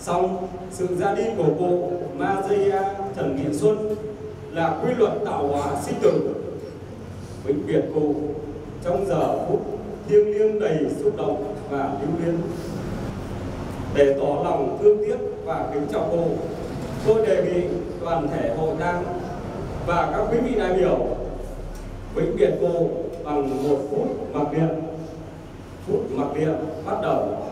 Song sự ra đi của cụ Maria Trần Nghĩa Xuân là quy luật tạo hóa sinh tử. Vĩnh biệt cụ trong giờ phút thiêng liêng đầy xúc động và lưu luyến. để tỏ lòng thương tiếc và kính trọng cô tôi đề nghị toàn thể hội đăng và các quý vị đại biểu vĩnh biệt cô bằng một phút mặc niệm phút mặc niệm bắt đầu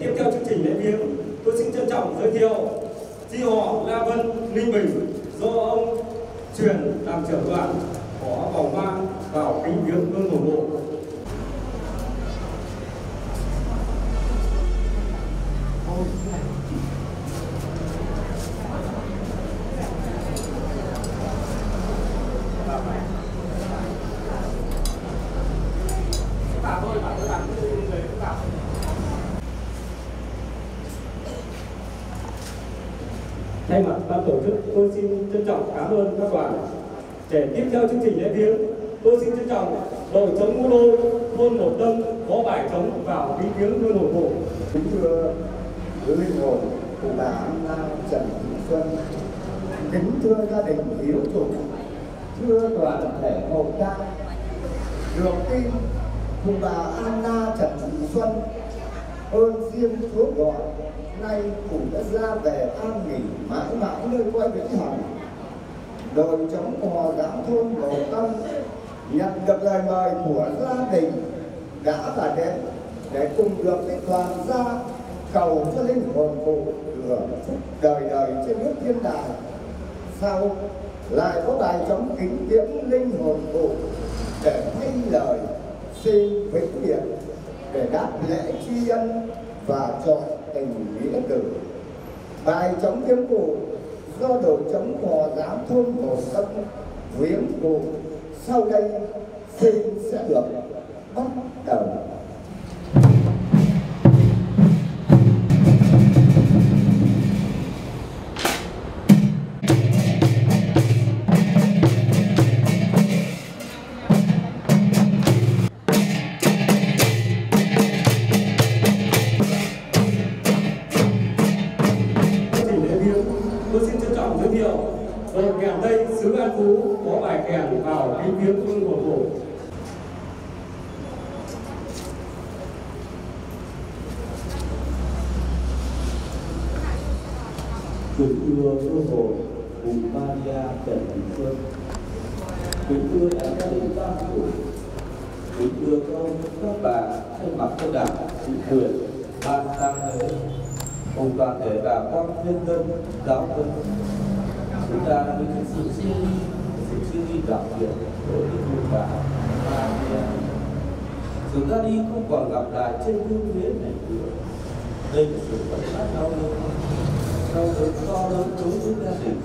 tiếp theo để tiếp theo chương trình lễ viếng tôi xin trân trọng đội chống ngũ lôi, thôn một đông có bài chống vào kính viếng đưa hồn bộ kính thưa linh hồn cụ bà Trần Thị Xuân. Kính thưa gia đình hiếu chủ thưa đoàn thể hậu tang được tin cụ bà Anna Trần Thị Xuân ơn riêng Chúa gọi, nay cụ đã ra về an nghỉ mãi mãi nơi quay vĩnh hằng đội chống hòa giáo thôn Đồ Tâm nhận được lời mời của gia đình đã và đến để cùng được với toàn gia cầu cho linh hồn cụ hưởng phúc đời đời trên nước thiên đàng. Sau, lại có bài chống kính tiễn linh hồn cụ để thay lời xin vĩnh biệt để đáp lễ tri ân và chọn tình nghĩa tử. Bài chống kiếm cụ do đồ chống hòa giáo thôn hồ sông viếng cụ sau đây xin sẽ được bắt đầu. Nhân dân, giáo dân, chúng ta với cái sự suy nghĩ, sự suy nghĩ đặc biệt đối với cụ bà Maria. chúng ta đi không còn gặp lại trên phương thế này nữa. Đây là sự vật phát đau đớn đau đớn to lớn đối với gia đình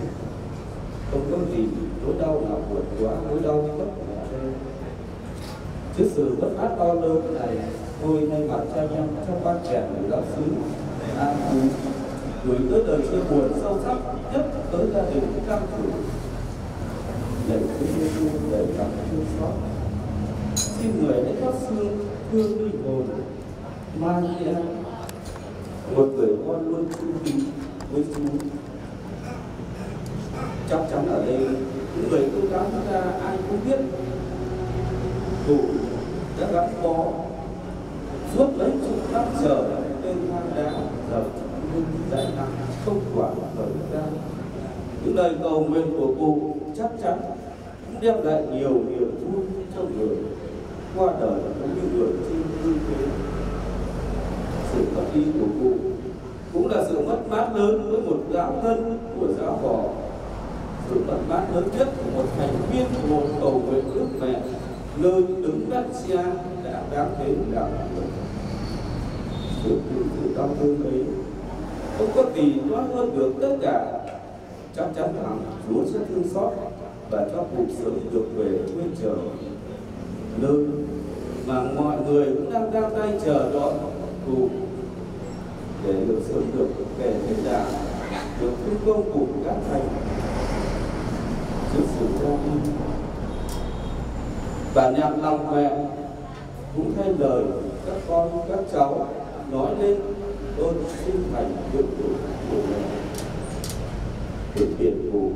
không có gì nỗi đau nào vượt quá nỗi đau mất mẹ đây trước sự bất mát to lớn này tôi thay mặt cho em trong ban trẻ người giáo xứ an phú gửi tới đời chia buồn sâu sắc nhất tới gia đình các chủ để quý giêsu để cảm thương xót. Xin người hãy xót xương thương linh hồn. Maria một người con luôn trung tín với Chúa. Chắc chắn ở đây, những người công giáo chúng ta, ai cũng biết. Cụ đã gắn bó suốt mấy chục năm trở trên hang đá, giờ đại nặng không quản thời gian. Những lời cầu nguyện của cụ chắc chắn cũng đem lại nhiều niềm vui cho người, qua đời cũng như người trên hư thế. Sự mất đi của cụ cũng là sự mất mát lớn với một đạo thân của giáo phò sự mất mát lớn nhất của một thành viên của một cầu nguyện nước mẹ, nơi đứng đắc xa đã đáng đến đạo sự sự sự đau thương ấy không có gì toán hơn được tất cả. Chắc chắn rằng Chúa sẽ thương xót và cho cuộc sống được về quê trời nơi mà mọi người cũng đang đang tay chờ đón cụ để được sớm được kẻ thiên đàng được phân công cùng các thành. Trước sự ra đi và nhạc lòng mẹ cũng thay lời các con, các cháu nói lên ơn sinh thành hiệu của của mình thực hiện thù,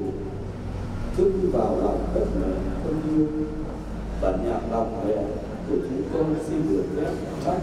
thức vào lòng đất mẹ thân yêu. Bản nhạc lòng mẹ của chúng con xin được phép phát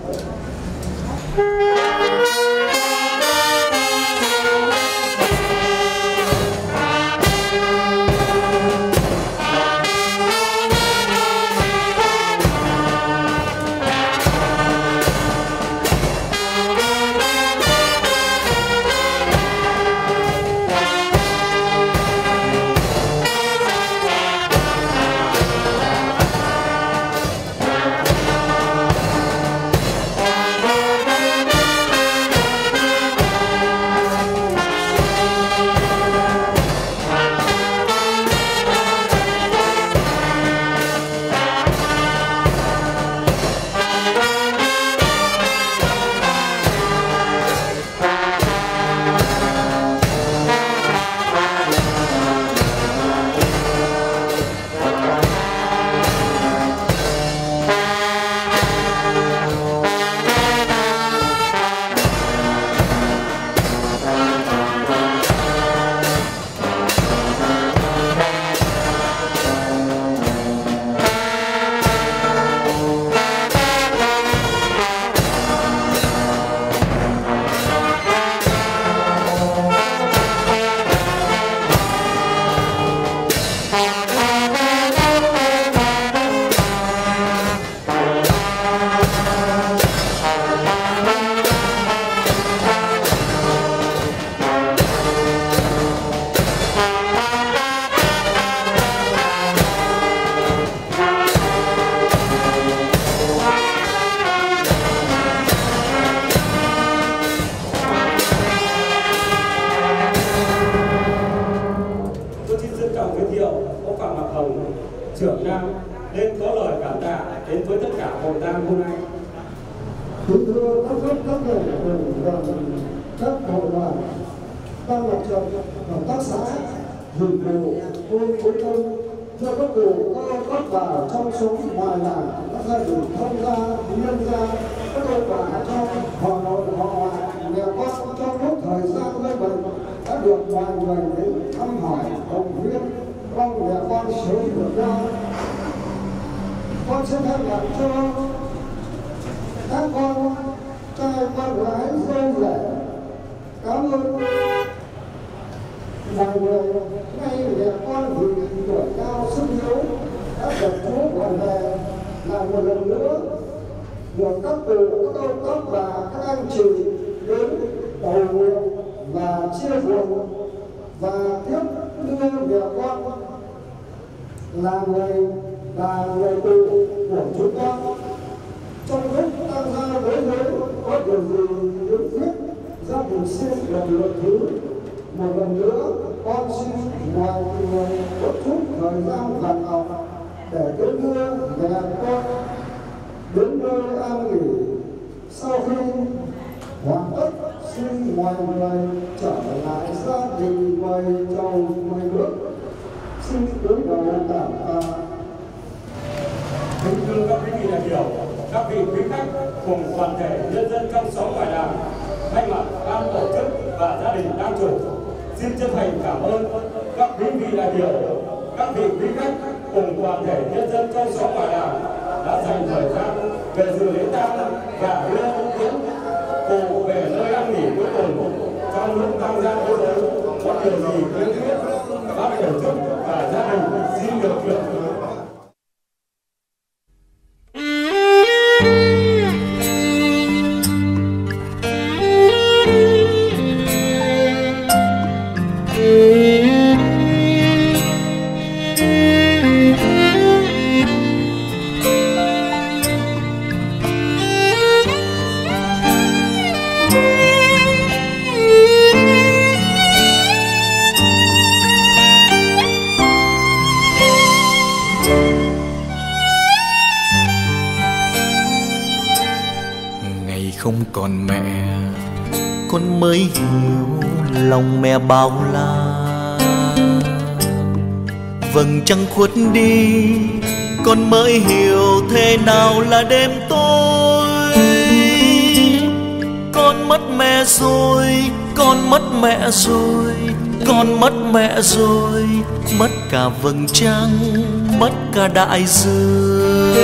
mất cả đại dương.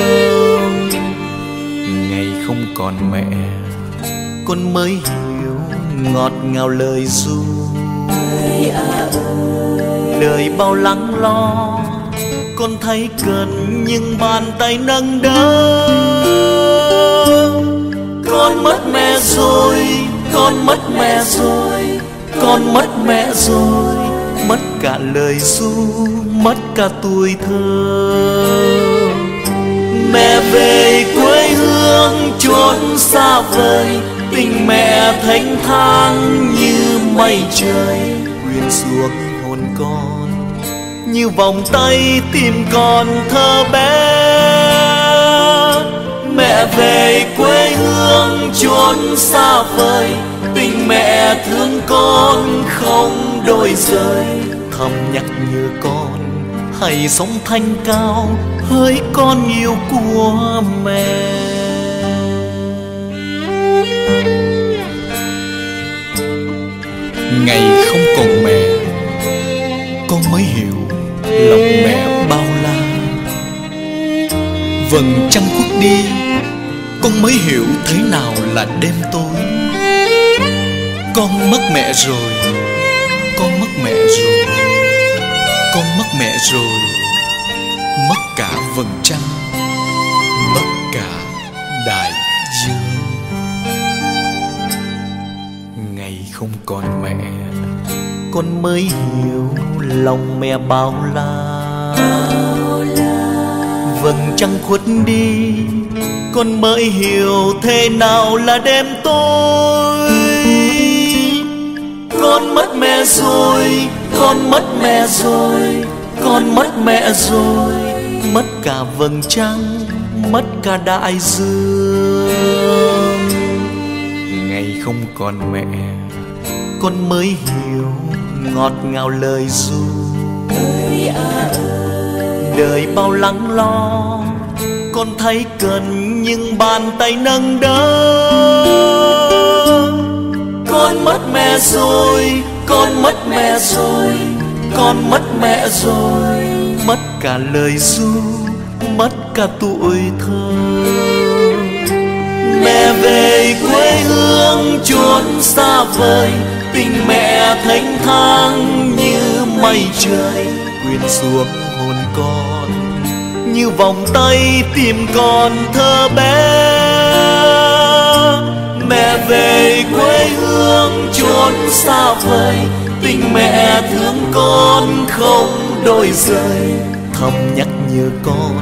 Ngày không còn mẹ con mới hiểu ngọt ngào lời ru. À Đời bao lắng lo con thấy cần nhưng bàn tay nâng đỡ. Con mất mẹ rồi con mất mẹ rồi con mất mẹ rồi mất cả lời ru, mất cả tuổi thơ. Mẹ về quê hương chốn xa vời, tình mẹ thanh thang như mây trời. Quyện xuống hồn con, như vòng tay tìm con thơ bé. Mẹ về quê hương chốn xa vời, tình mẹ thương con không đôi rời thầm nhắc nhở con hãy sống thanh cao, hơi con yêu của mẹ. Ngày không còn mẹ, con mới hiểu lòng mẹ bao la. Vầng trăng khuất đi, con mới hiểu thế nào là đêm tối. Con mất mẹ rồi, con mất mẹ rồi con mất mẹ rồi, mất cả vầng trăng, mất cả đại dương ngày không còn mẹ, con mới hiểu lòng mẹ bao la. Vầng trăng khuất đi, con mới hiểu thế nào là đêm tối. Con mất mẹ rồi con mất mẹ rồi con mất mẹ rồi. Mất cả vầng trăng mất cả đại dương. Ngày không còn mẹ con mới hiểu ngọt ngào lời ru. Đời bao lắng lo con thấy cần nhưng bàn tay nâng đỡ. Con mất mẹ rồi con mất mẹ rồi, con mất mẹ rồi. Mất cả lời ru, mất cả tuổi thơ. Mẹ về quê hương chốn xa vời, tình mẹ thanh thang như mây trời. Quyện xuống hồn con, như vòng tay tìm con thơ bé mẹ về quê hương chốn xa vời. Tình mẹ thương con không đôi rời. Thầm nhắc nhở con,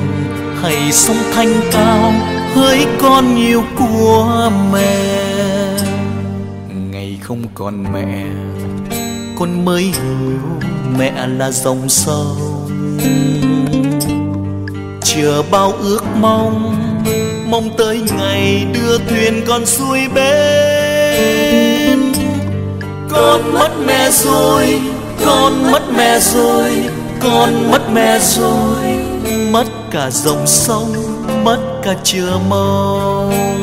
hãy sống thanh cao, hỡi con yêu của mẹ. Ngày không còn mẹ, con mới hiểu mẹ là dòng sông. Chờ bao ước mong mong tới ngày đưa thuyền con xuôi bên. Con mất mẹ rồi, con mất mẹ rồi, con mất mẹ rồi. Mất cả dòng sông, mất cả chưa mong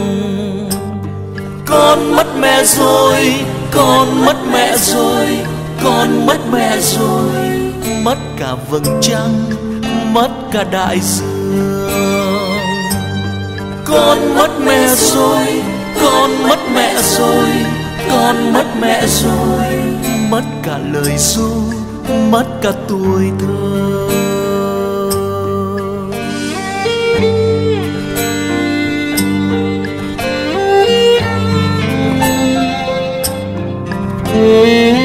con mất mẹ rồi, con mất mẹ rồi, con mất mẹ rồi. Mất cả vầng trăng, mất cả đại dương con mất mẹ rồi, con mất mẹ rồi, con mất mẹ rồi. Mất cả lời ru, mất cả tuổi thơ. tình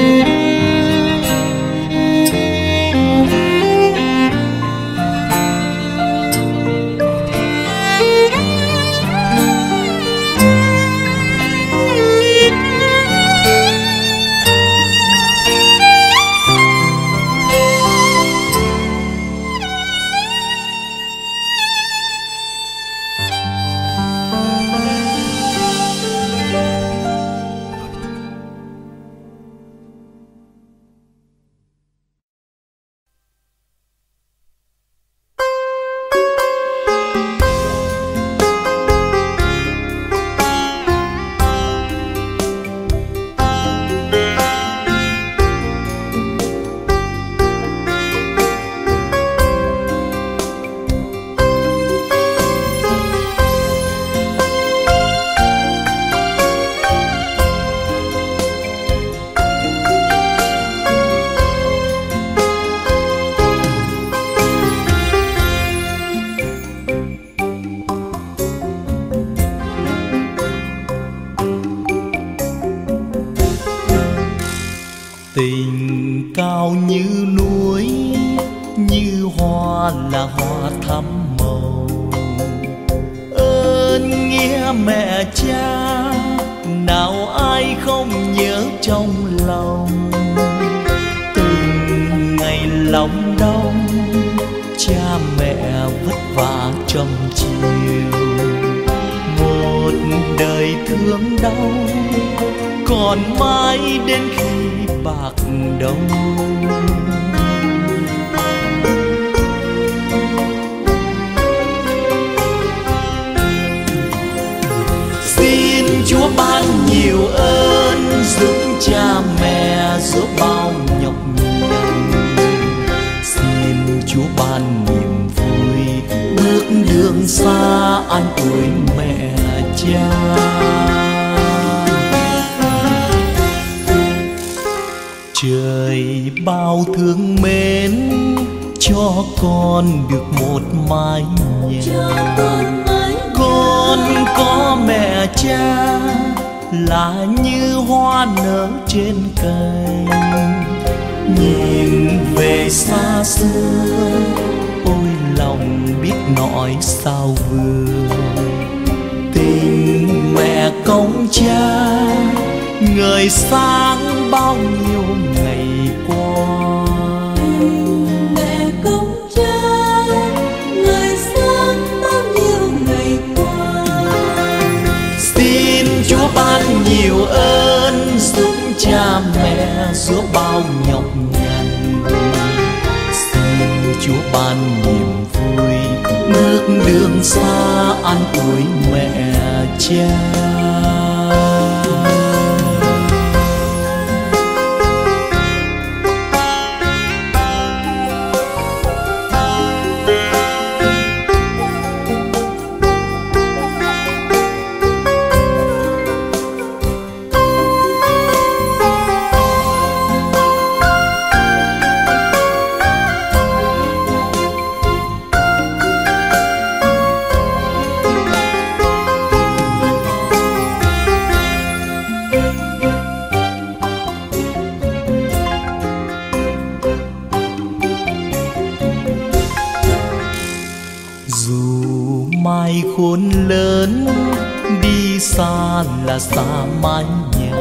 là xa mái nhà.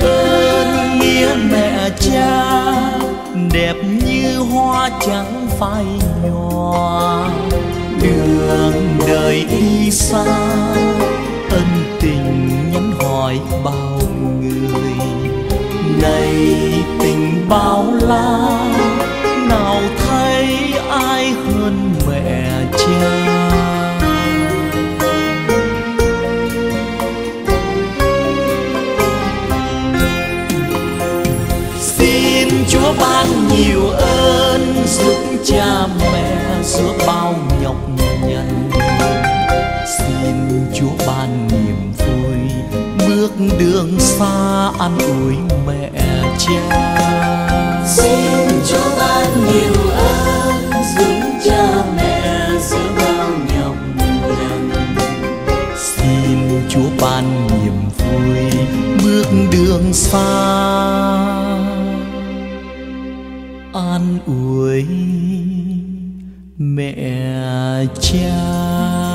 Ơn nghĩa mẹ cha đẹp như hoa trắng phai nhòa. Đường đời đi xa ân tình nhắn hỏi bao người. Này tình bao la nào đường xa an ủi mẹ cha xin chúa ban nhiều ơn giúp cha mẹ giữa bao nhọc nhằn. Xin chúa ban niềm vui bước đường xa an ủi mẹ cha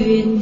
ôi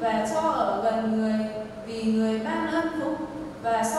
và cho ở gần người vì người ban ơn phúc và sau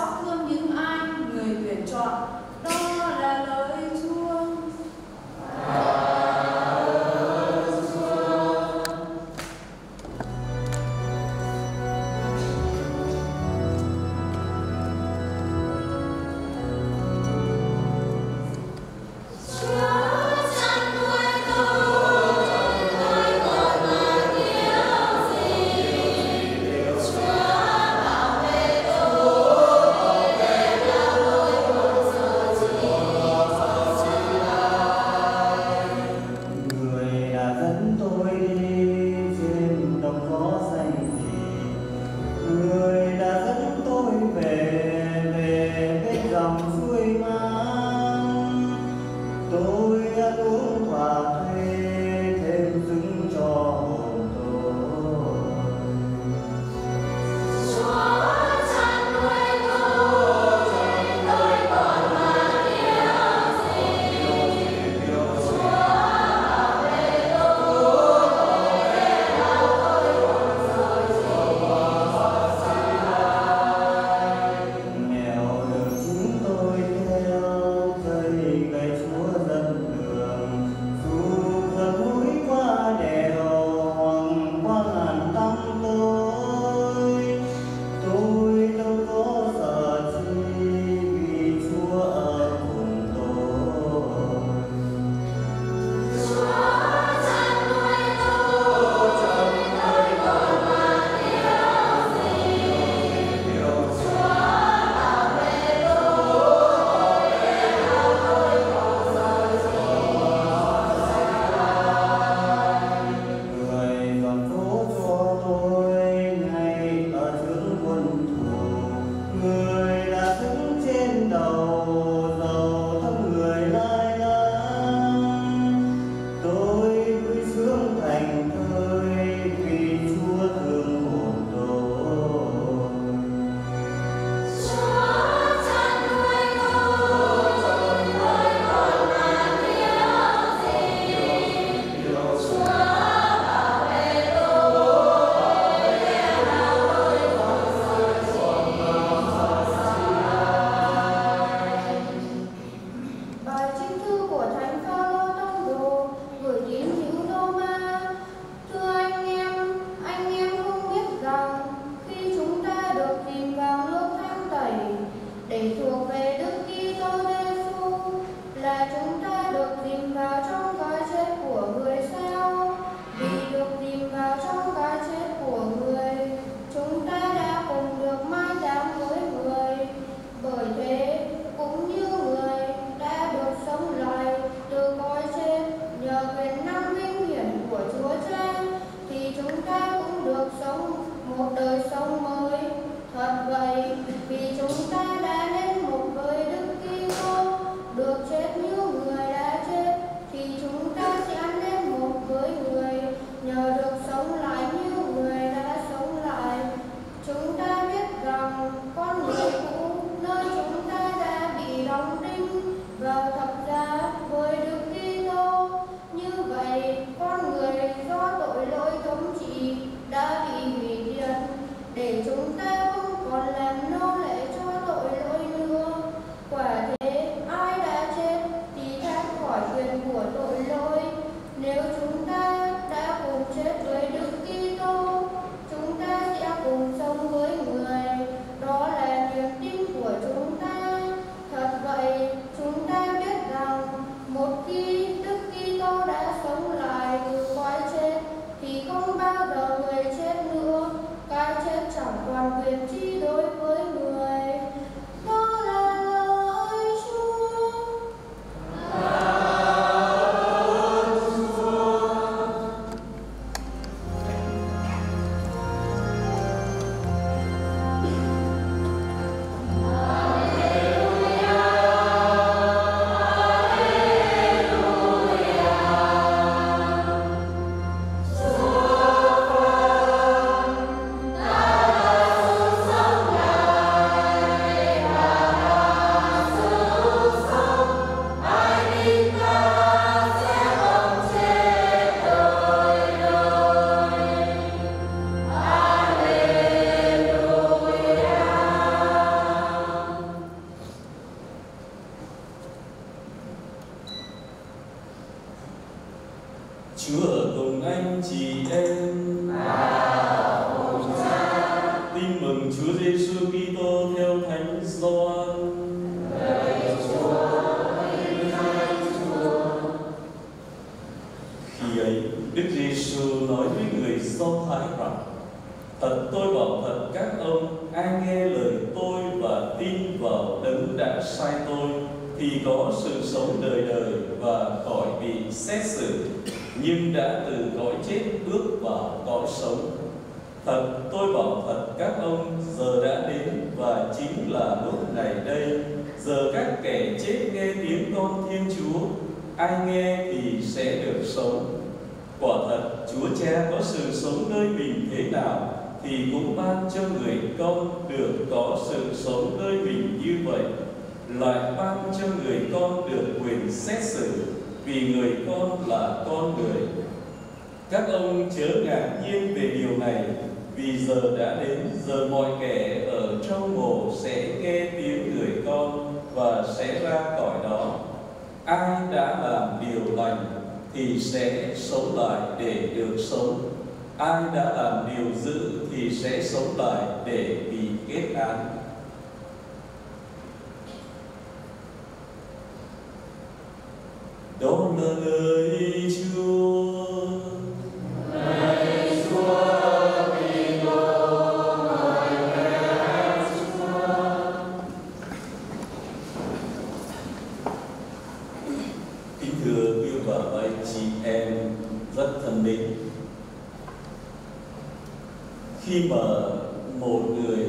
một người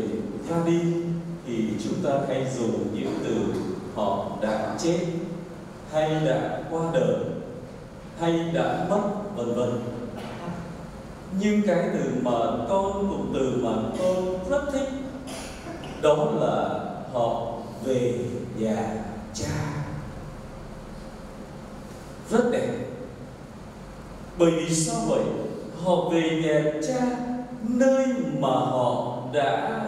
ra đi, thì chúng ta hay dùng những từ họ đã chết, hay đã qua đời, hay đã mất, vân vân. Nhưng cái từ mà con cụm từ mà con rất thích, đó là họ về nhà cha. Rất đẹp. Bởi vì sao vậy? Họ về nhà cha nơi mà họ đã,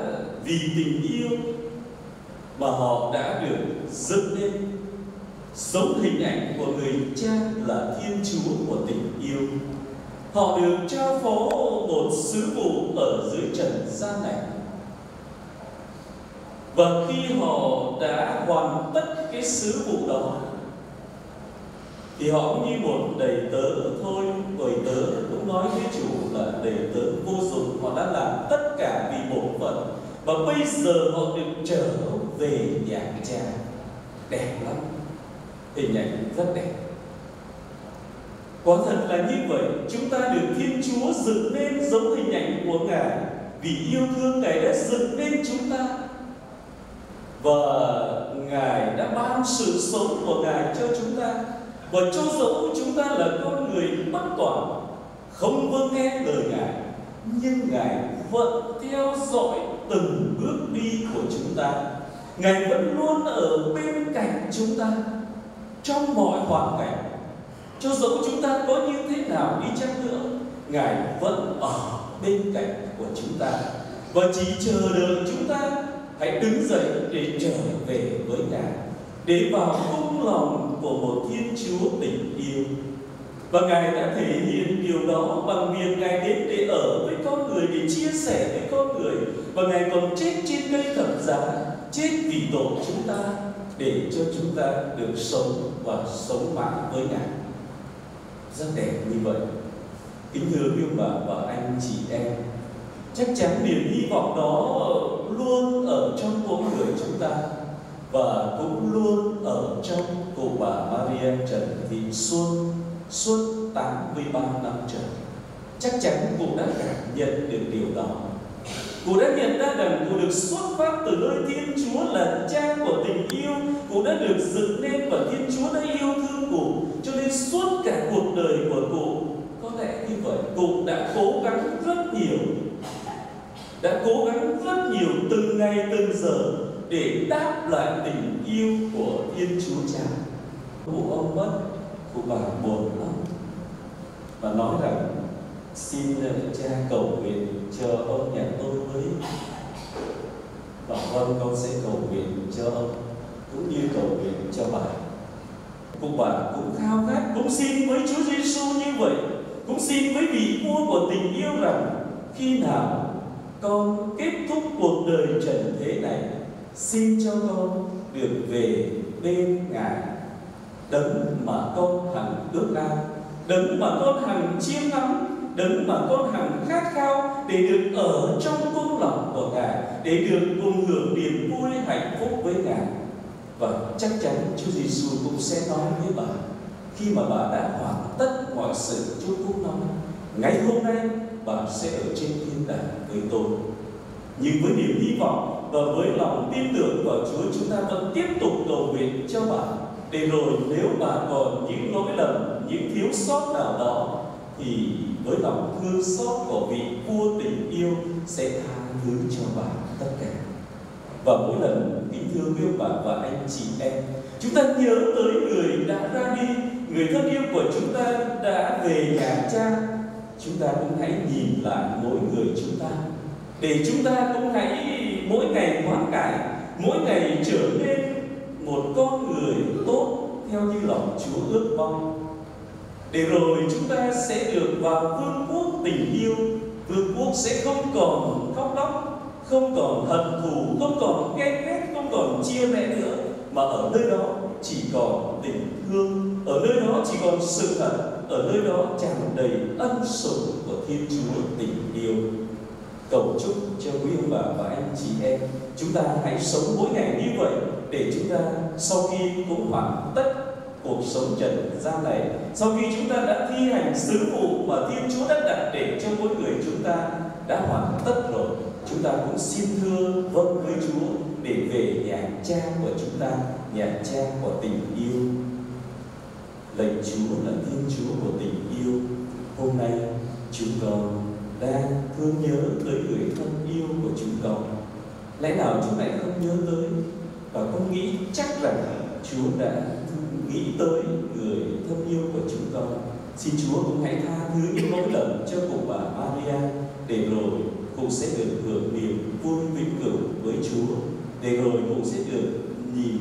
vì tình yêu mà họ đã được dựng lên sống hình ảnh của người cha là thiên chúa của tình yêu. Họ được trao phó một sứ vụ ở dưới trần gian này. Và khi họ đã hoàn tất cái sứ vụ đó thì họ cũng như một đầy tớ thôi, bởi tớ cũng nói với chủ là đầy tớ vô dụng, họ đã làm tất cả vì bổn phận. Và bây giờ họ được trở về nhà cha. Đẹp lắm. Hình ảnh rất đẹp. Quả thật là như vậy, chúng ta được thiên chúa dựng nên giống hình ảnh của ngài. Vì yêu thương ngài đã dựng nên chúng ta. Và ngài đã ban sự sống của ngài cho chúng ta và cho dẫu chúng ta là con người bất toàn, không vâng nghe lời ngài, nhưng ngài vẫn theo dõi từng bước đi của chúng ta. Ngài vẫn luôn ở bên cạnh chúng ta, trong mọi hoàn cảnh. Cho dẫu chúng ta có như thế nào đi chăng nữa, ngài vẫn ở bên cạnh của chúng ta. Và chỉ chờ đợi chúng ta, hãy đứng dậy để trở về với ngài, để vào cung lòng của một thiên chúa tình yêu. Và ngài đã thể hiện điều đó bằng việc ngài đến để ở với con người, để chia sẻ với con người. Và ngài còn chết trên cây thập giá, chết vì tội chúng ta, để cho chúng ta được sống và sống mãi với ngài. Rất đẹp như vậy. Kính thưa quý bà và anh chị em, chắc chắn niềm hy vọng đó luôn ở trong mỗi người chúng ta và cũng luôn ở trong cụ bà Maria Trần Thị Xuân, suốt 83 năm trời. Chắc chắn cụ đã cảm nhận được điều đó. Cụ đã nhận ra rằng cụ được xuất phát từ nơi Thiên Chúa là cha của tình yêu. Cụ đã được dựng nên và Thiên Chúa đã yêu thương cụ. Cho nên suốt cả cuộc đời của cụ, có lẽ như vậy, cụ đã cố gắng rất nhiều đã cố gắng rất nhiều từng ngày từng giờ để đáp lại tình yêu của Thiên Chúa Cha. Cụ ông mất, cụ bà buồn lắm. Và nói rằng xin ờ, cha cầu nguyện cho ông nhà tôi với. Và vâng con sẽ cầu nguyện cho ông cũng như cầu nguyện cho bà. Cụ bà cũng khao khát cũng xin với Chúa Giêsu như vậy cũng xin với vị vua của tình yêu rằng khi nào con kết thúc cuộc đời trần thế này xin cho con được về bên ngài. Đấng mà con hằng ước ao, đấng mà con hằng chiêm ngắm, đấng mà con hằng khát khao để được ở trong cung lòng của ngài, để được cùng hưởng niềm vui hạnh phúc với ngài. Và chắc chắn Chúa Giêsu cũng sẽ nói với bà, khi mà bà đã hoàn tất mọi sự Chúa cũng nói, ngày hôm nay bà sẽ ở trên thiên đàng với tôi. Nhưng với niềm hy vọng và với lòng tin tưởng vào Chúa, chúng ta vẫn tiếp tục cầu nguyện cho bà để rồi nếu bà còn những lỗi lầm, những thiếu sót nào đó, thì với lòng thương xót của vị vua tình yêu sẽ tha thứ cho bà tất cả. Và mỗi lần kính thưa quý ông bà và anh chị em, chúng ta nhớ tới người đã ra đi, người thân yêu của chúng ta đã về nhà cha. Chúng ta cũng hãy nhìn lại mỗi người chúng ta để chúng ta cũng hãy mỗi ngày hoán cải, mỗi ngày trở nên một con người tốt theo như lòng Chúa ước mong. Để rồi chúng ta sẽ được vào vương quốc tình yêu, vương quốc sẽ không còn khóc lóc, không còn hận thù, không còn ghen ghét, không còn chia rẽ nữa, mà ở nơi đó chỉ còn tình thương, ở nơi đó chỉ còn sự thật, ở nơi đó tràn đầy ân sủng của thiên chúa tình yêu cầu chúc cho quý ông bà và anh chị em. Chúng ta hãy sống mỗi ngày như vậy để chúng ta sau khi cũng hoàn tất cuộc sống trần gian này. Sau khi chúng ta đã thi hành sứ vụ mà thiên chúa đã đặt để cho mỗi người chúng ta đã hoàn tất rồi, chúng ta cũng xin thưa vâng với chúa để về nhà cha của chúng ta, nhà cha của tình yêu. Lạy chúa là thiên chúa của tình yêu. Hôm nay chúng con đang thương nhớ tới người thân yêu của chúng con. Lẽ nào chúng lại không nhớ tới và không nghĩ chắc rằng chúa đã nghĩ tới người thân yêu của chúng con? Xin chúa cũng hãy tha thứ những lỗi lầm cho cụ bà maria, để rồi cụ sẽ được hưởng niềm vui vĩnh cửu với chúa, để rồi cụ sẽ được nhìn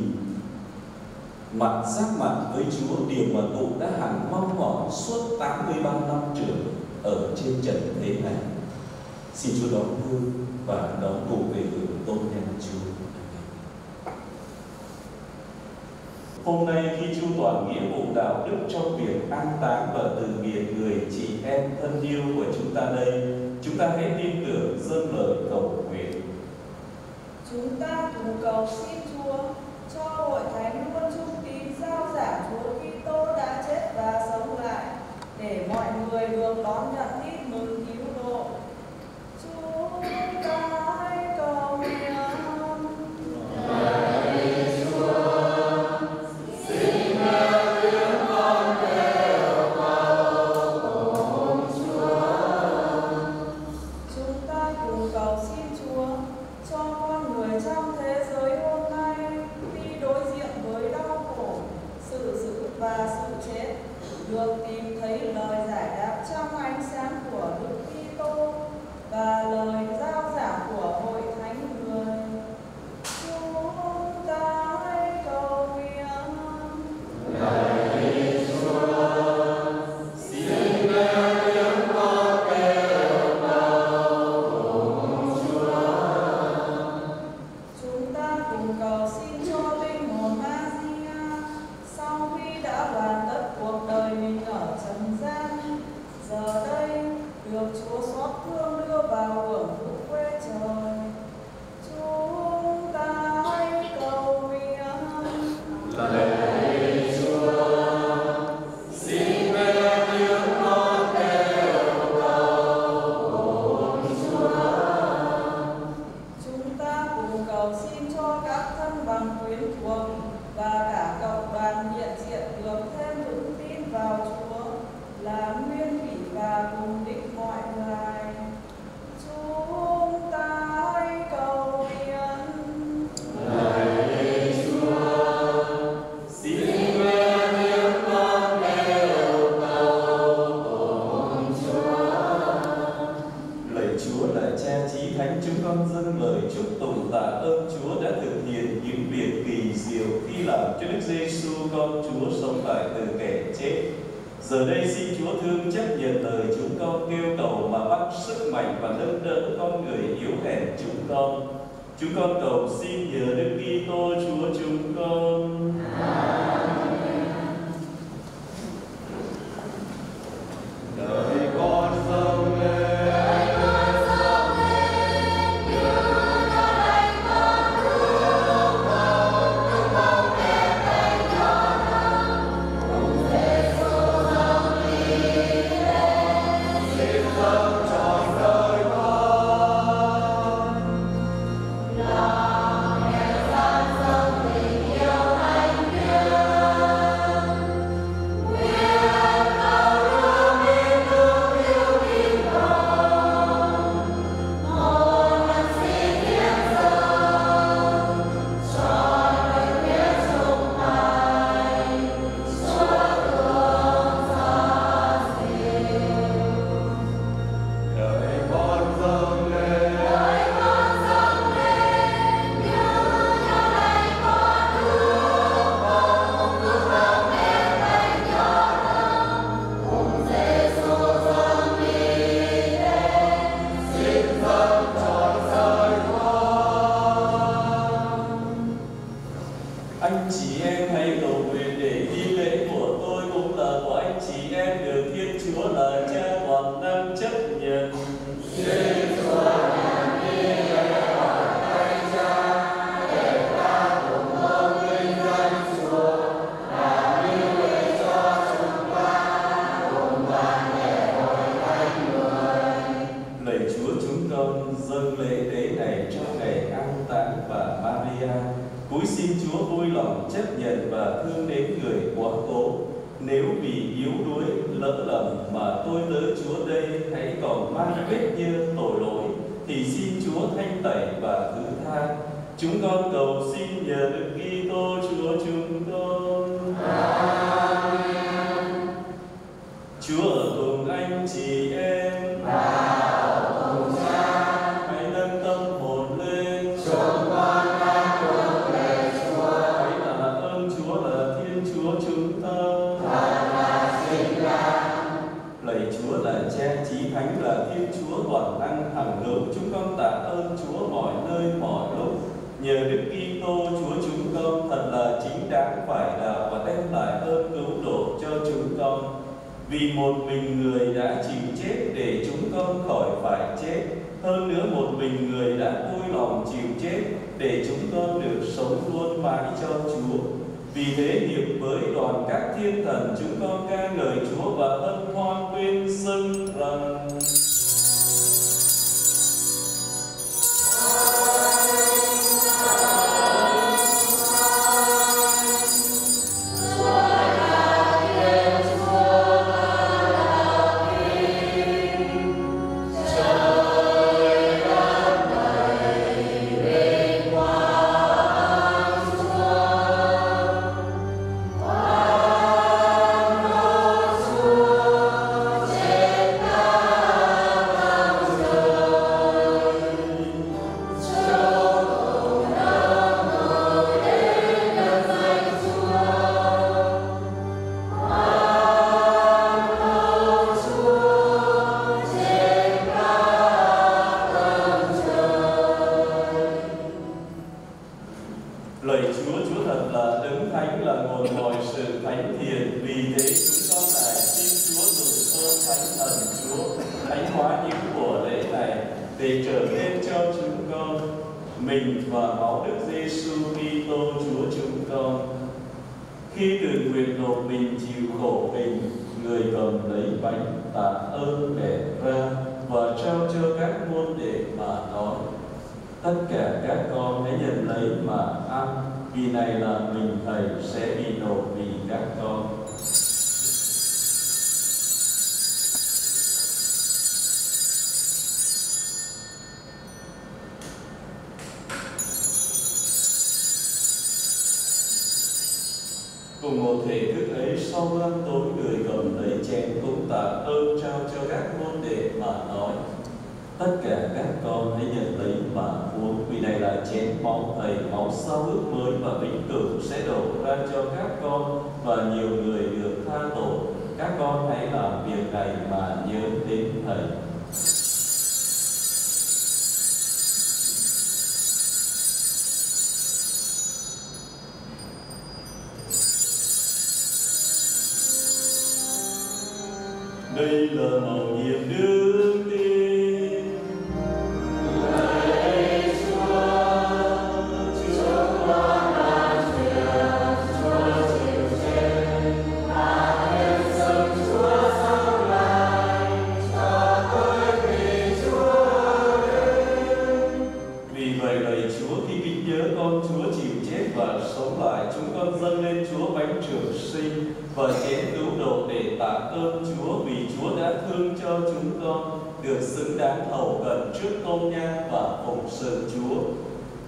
mặt sát mặt với Chúa, điều mà cụ đã hằng mong mỏi suốt 83 năm trường ở trên trần thế này. Xin Chúa đón vui và đón cùng về hưởng tôn nhân Chúa. Hôm nay khi chu toàn nghĩa vụ đạo đức trong việc an táng và từ biệt người chị em thân yêu của chúng ta đây, chúng ta hãy tin tưởng dâng lời cầu nguyện. Chúng ta cùng cầu xin Chúa cho hội thánh luôn trung tín giao giảng Chúa Kitô đã chết và sống để mọi người được đón nhận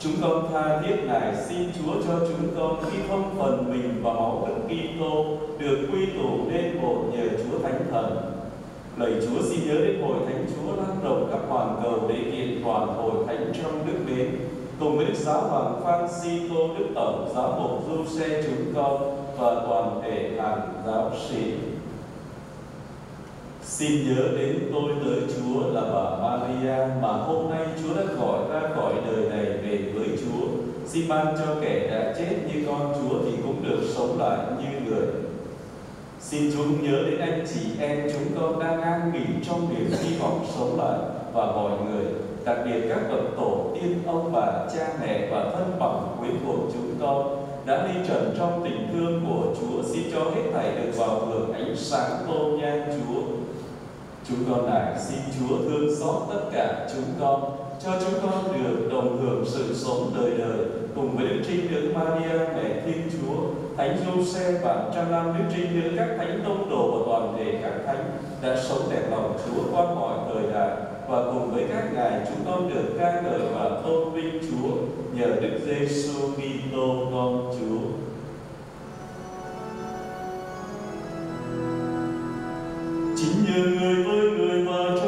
Chúng con tha thiết Ngài, xin Chúa cho chúng con khi thông phần mình và máu Đức Kitô, được quy tụ nên một nhờ Chúa Thánh Thần. Lạy Chúa, xin nhớ đến hội Thánh Chúa lan rộng các hoàn cầu để kiện toàn hội Thánh trong nước mến cùng với Đức Giáo Hoàng Francisco, Đức Tổng Giáo mục Du Xe chúng con và toàn thể hàng giáo sĩ. Xin nhớ đến tôi tới Chúa là bà Maria mà hôm nay Chúa đã gọi ra khỏi đời này về Chúa. Xin ban cho kẻ đã chết như con Chúa thì cũng được sống lại như người. Xin Chúa cũng nhớ đến anh chị em chúng con đang an nghỉ trong niềm hy vọng sống lại và mọi người, đặc biệt các bậc tổ tiên ông bà, cha mẹ và thân bằng quyến của chúng con đã đi trần trong tình thương của Chúa xin cho hết thảy được vào hưởng ánh sáng tôn nhang Chúa. Chúng con này xin Chúa thương xót tất cả chúng con, cho chúng con được đồng hưởng sự sống đời đời cùng với Đức Trinh Nữ Maria mẹ Thiên Chúa, Thánh Giuse và trăm năm Đức Trinh Nữ các thánh tông đồ và toàn thể các thánh đã sống đẹp lòng Chúa qua mọi thời đại và cùng với các ngài chúng con được ca ngợi và tôn vinh Chúa nhờ Đức Giêsu Kitô con Chúa. Chính nhờ người với người và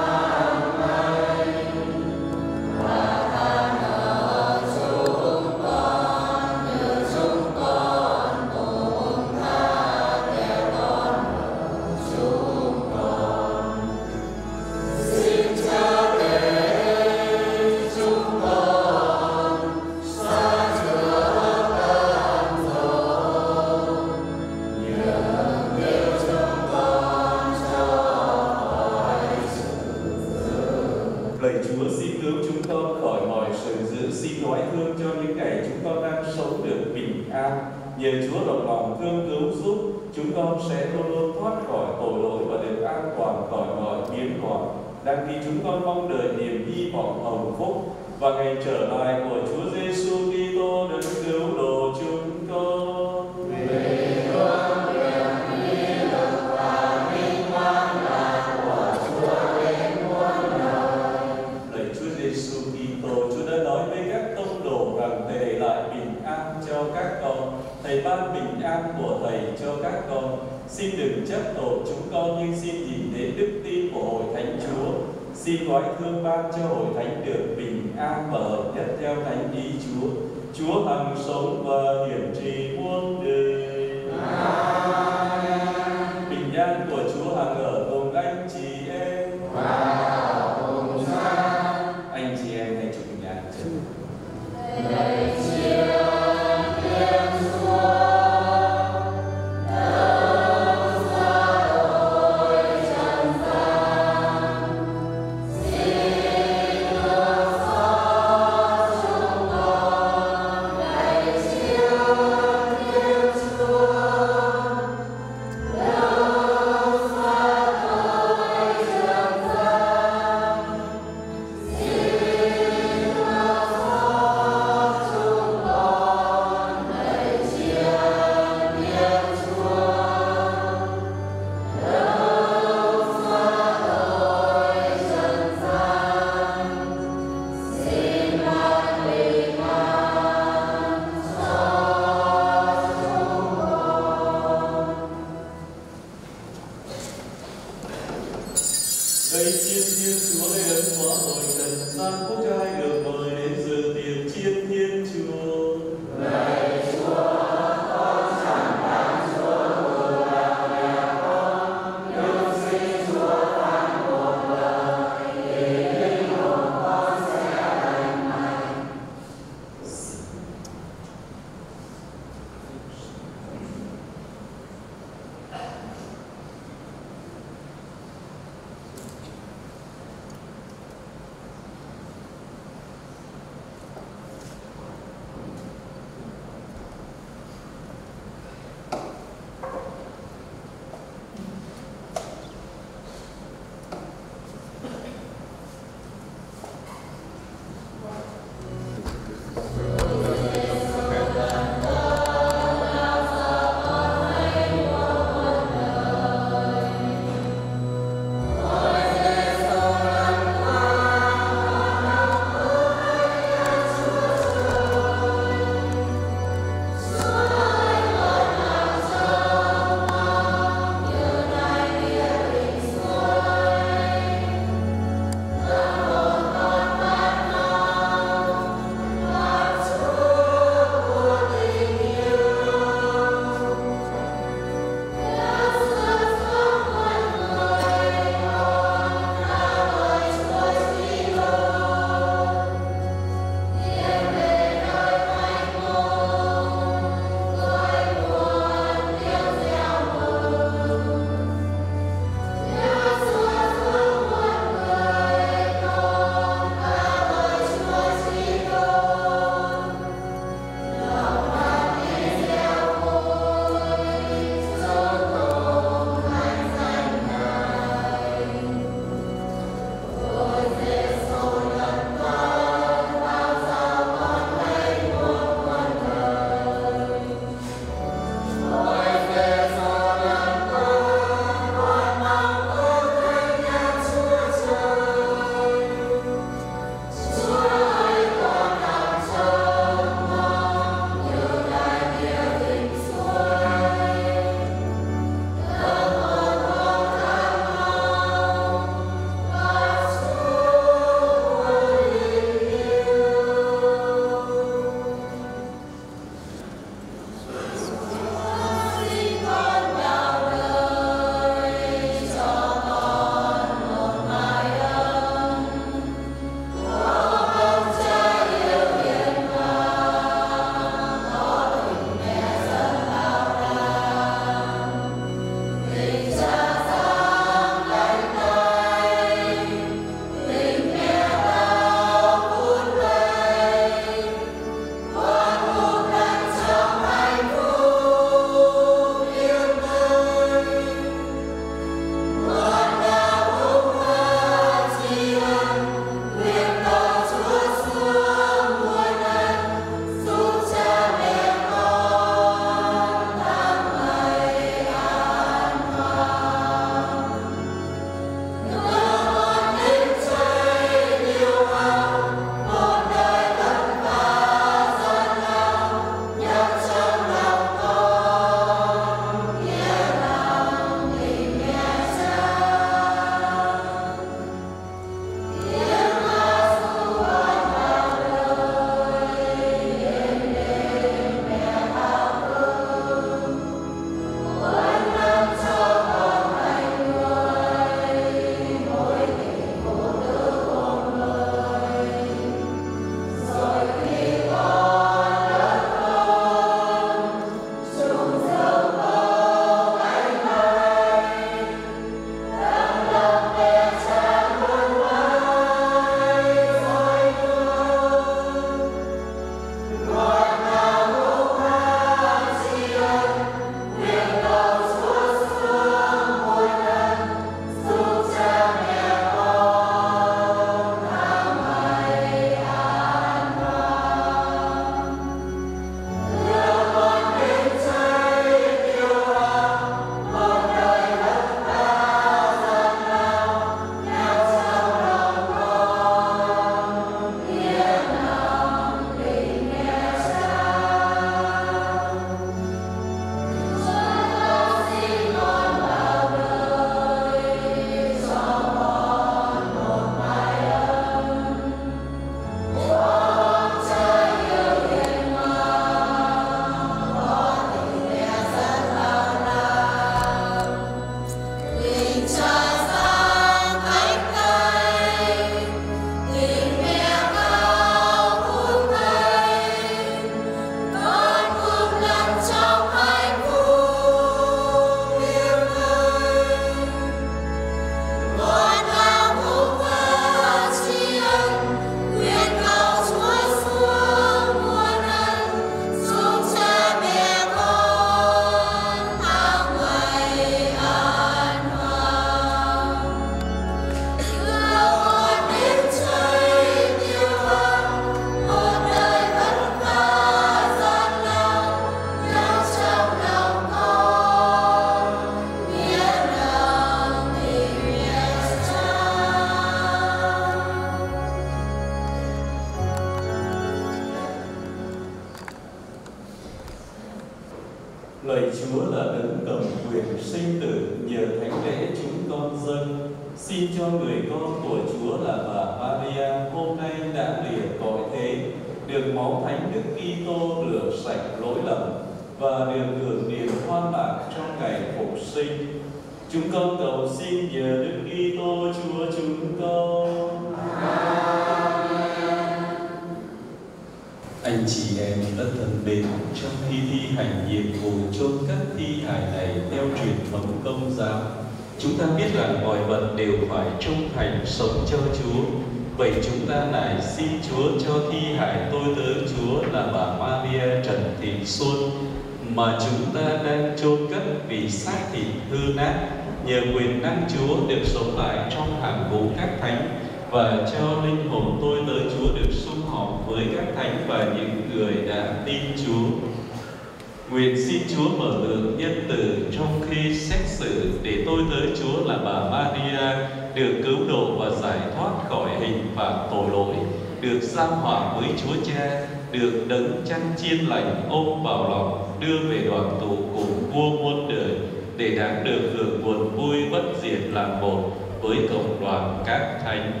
chăn chiên lành ôm vào lòng, đưa về đoàn tụ cùng vua muôn đời để đáng được hưởng nguồn vui bất diệt làm một với cộng đoàn các thánh.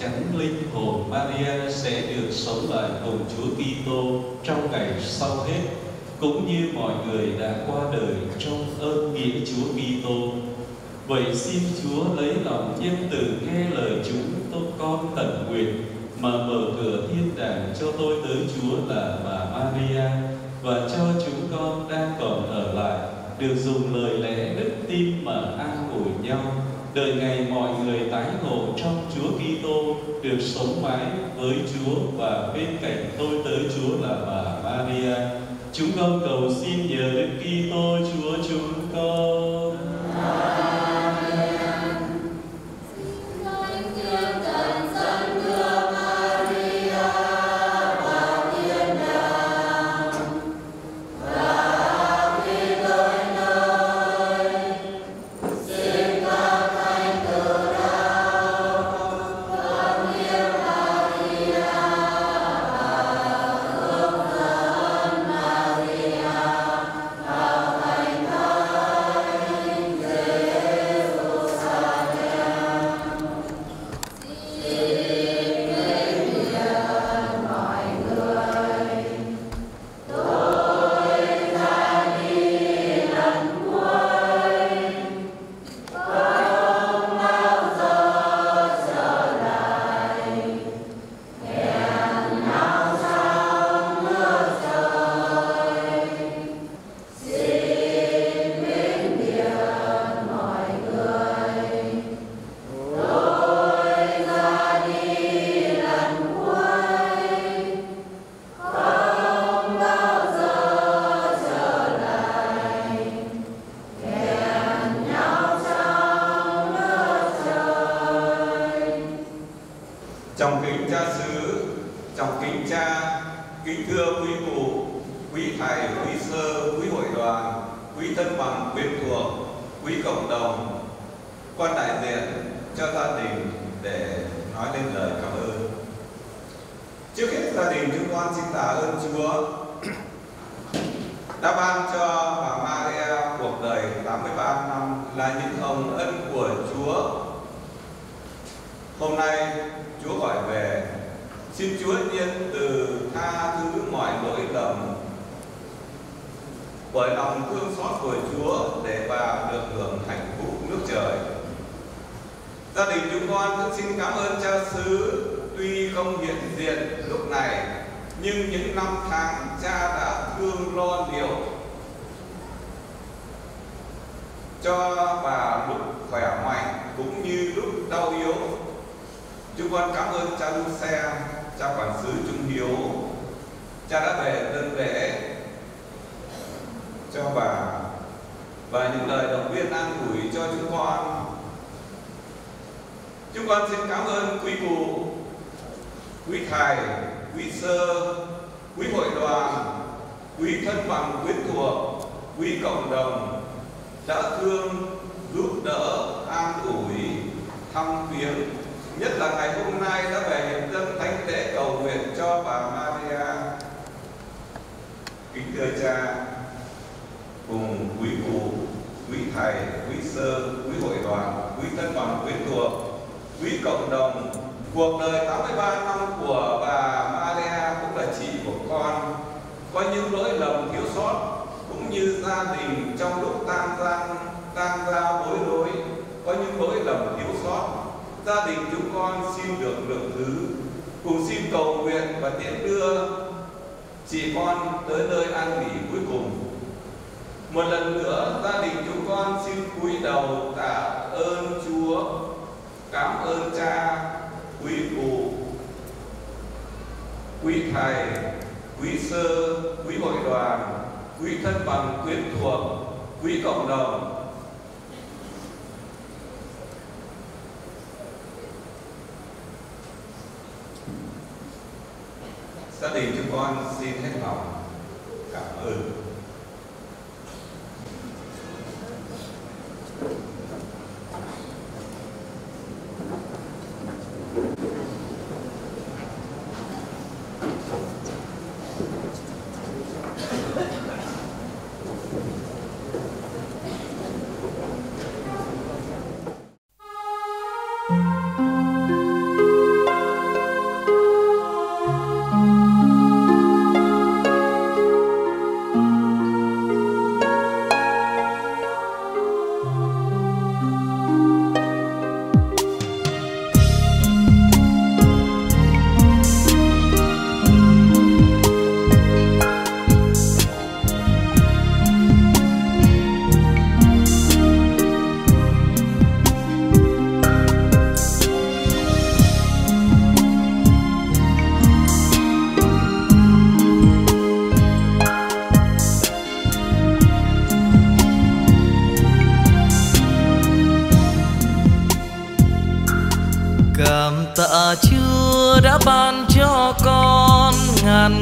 Chắn linh hồn Maria sẽ được sống lại cùng Chúa Kitô trong ngày sau hết, cũng như mọi người đã qua đời trong ơn nghĩa Chúa Kitô. Vậy xin Chúa lấy lòng nhân từ nghe lời chúng tôi con tận nguyện mà mở cửa thiên đàng cho tôi tới Chúa là bà Maria và cho chúng con đang còn ở lại được dùng lời lẽ đức tin mà an ủi nhau đời ngày mọi người tái ngộ trong Chúa Kitô, được sống mãi với Chúa và bên cạnh tôi tới Chúa là bà Maria. Chúng con cầu xin nhờ Đức Kitô Chúa chúng con.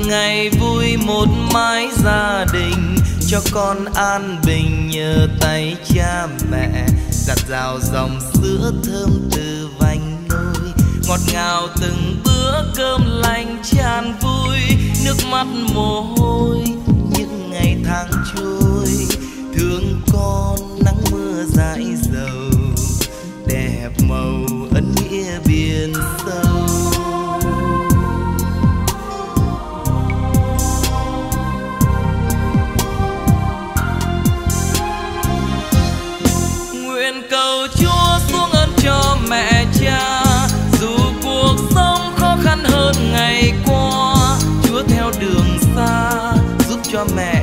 ngày vui một mái gia đình, cho con an bình nhờ tay cha mẹ. Giặt rào dòng sữa thơm từ vành nôi, ngọt ngào từng bữa cơm lành tràn vui. Nước mắt mồ hôi những ngày tháng trôi. your man.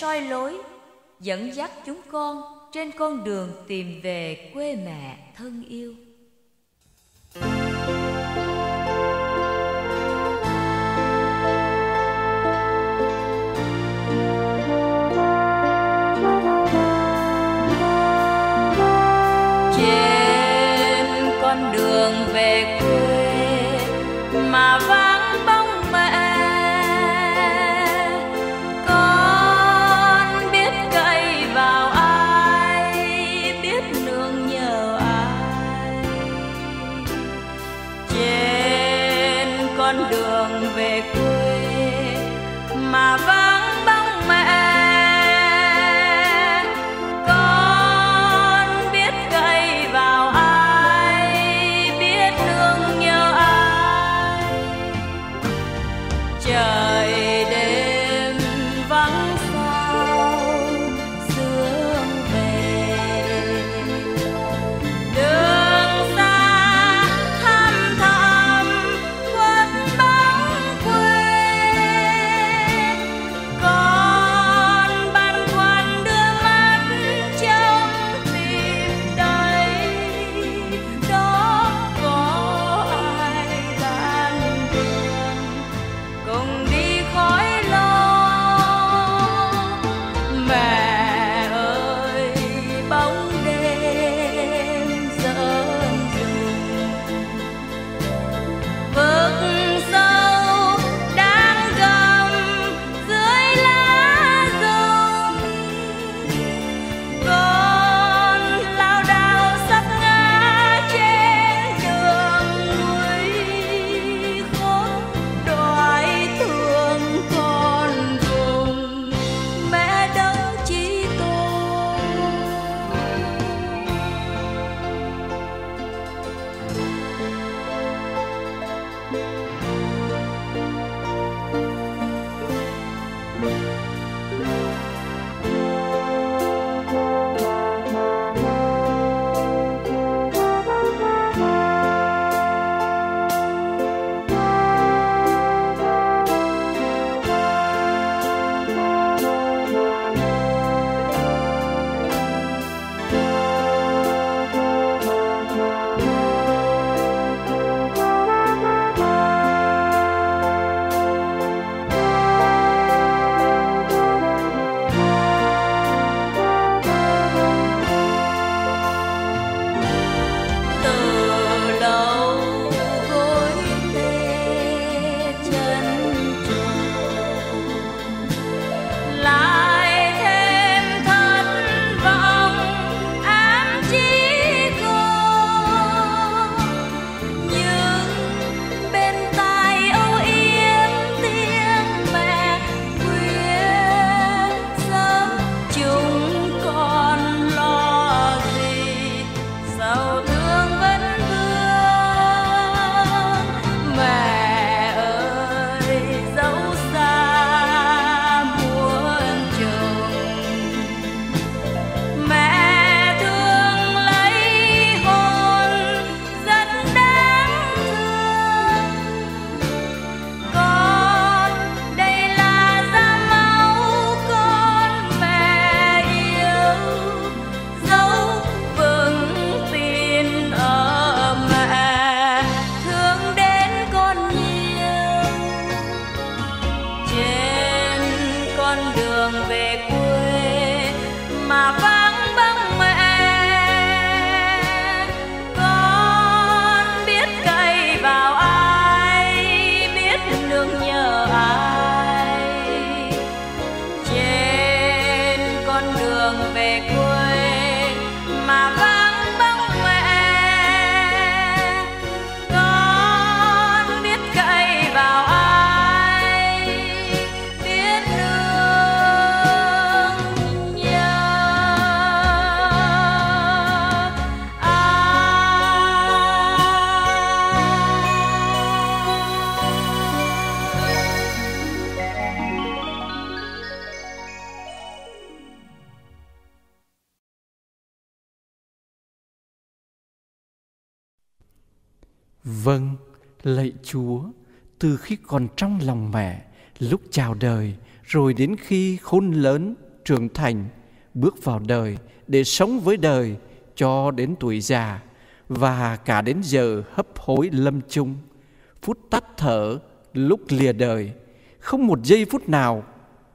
soi lối, dẫn dắt chúng con trên con đường tìm về quê mẹ thân yêu. Còn trong lòng mẹ, lúc chào đời, rồi đến khi khôn lớn, trưởng thành, bước vào đời để sống với đời cho đến tuổi già và cả đến giờ hấp hối lâm chung, phút tắt thở lúc lìa đời, không một giây phút nào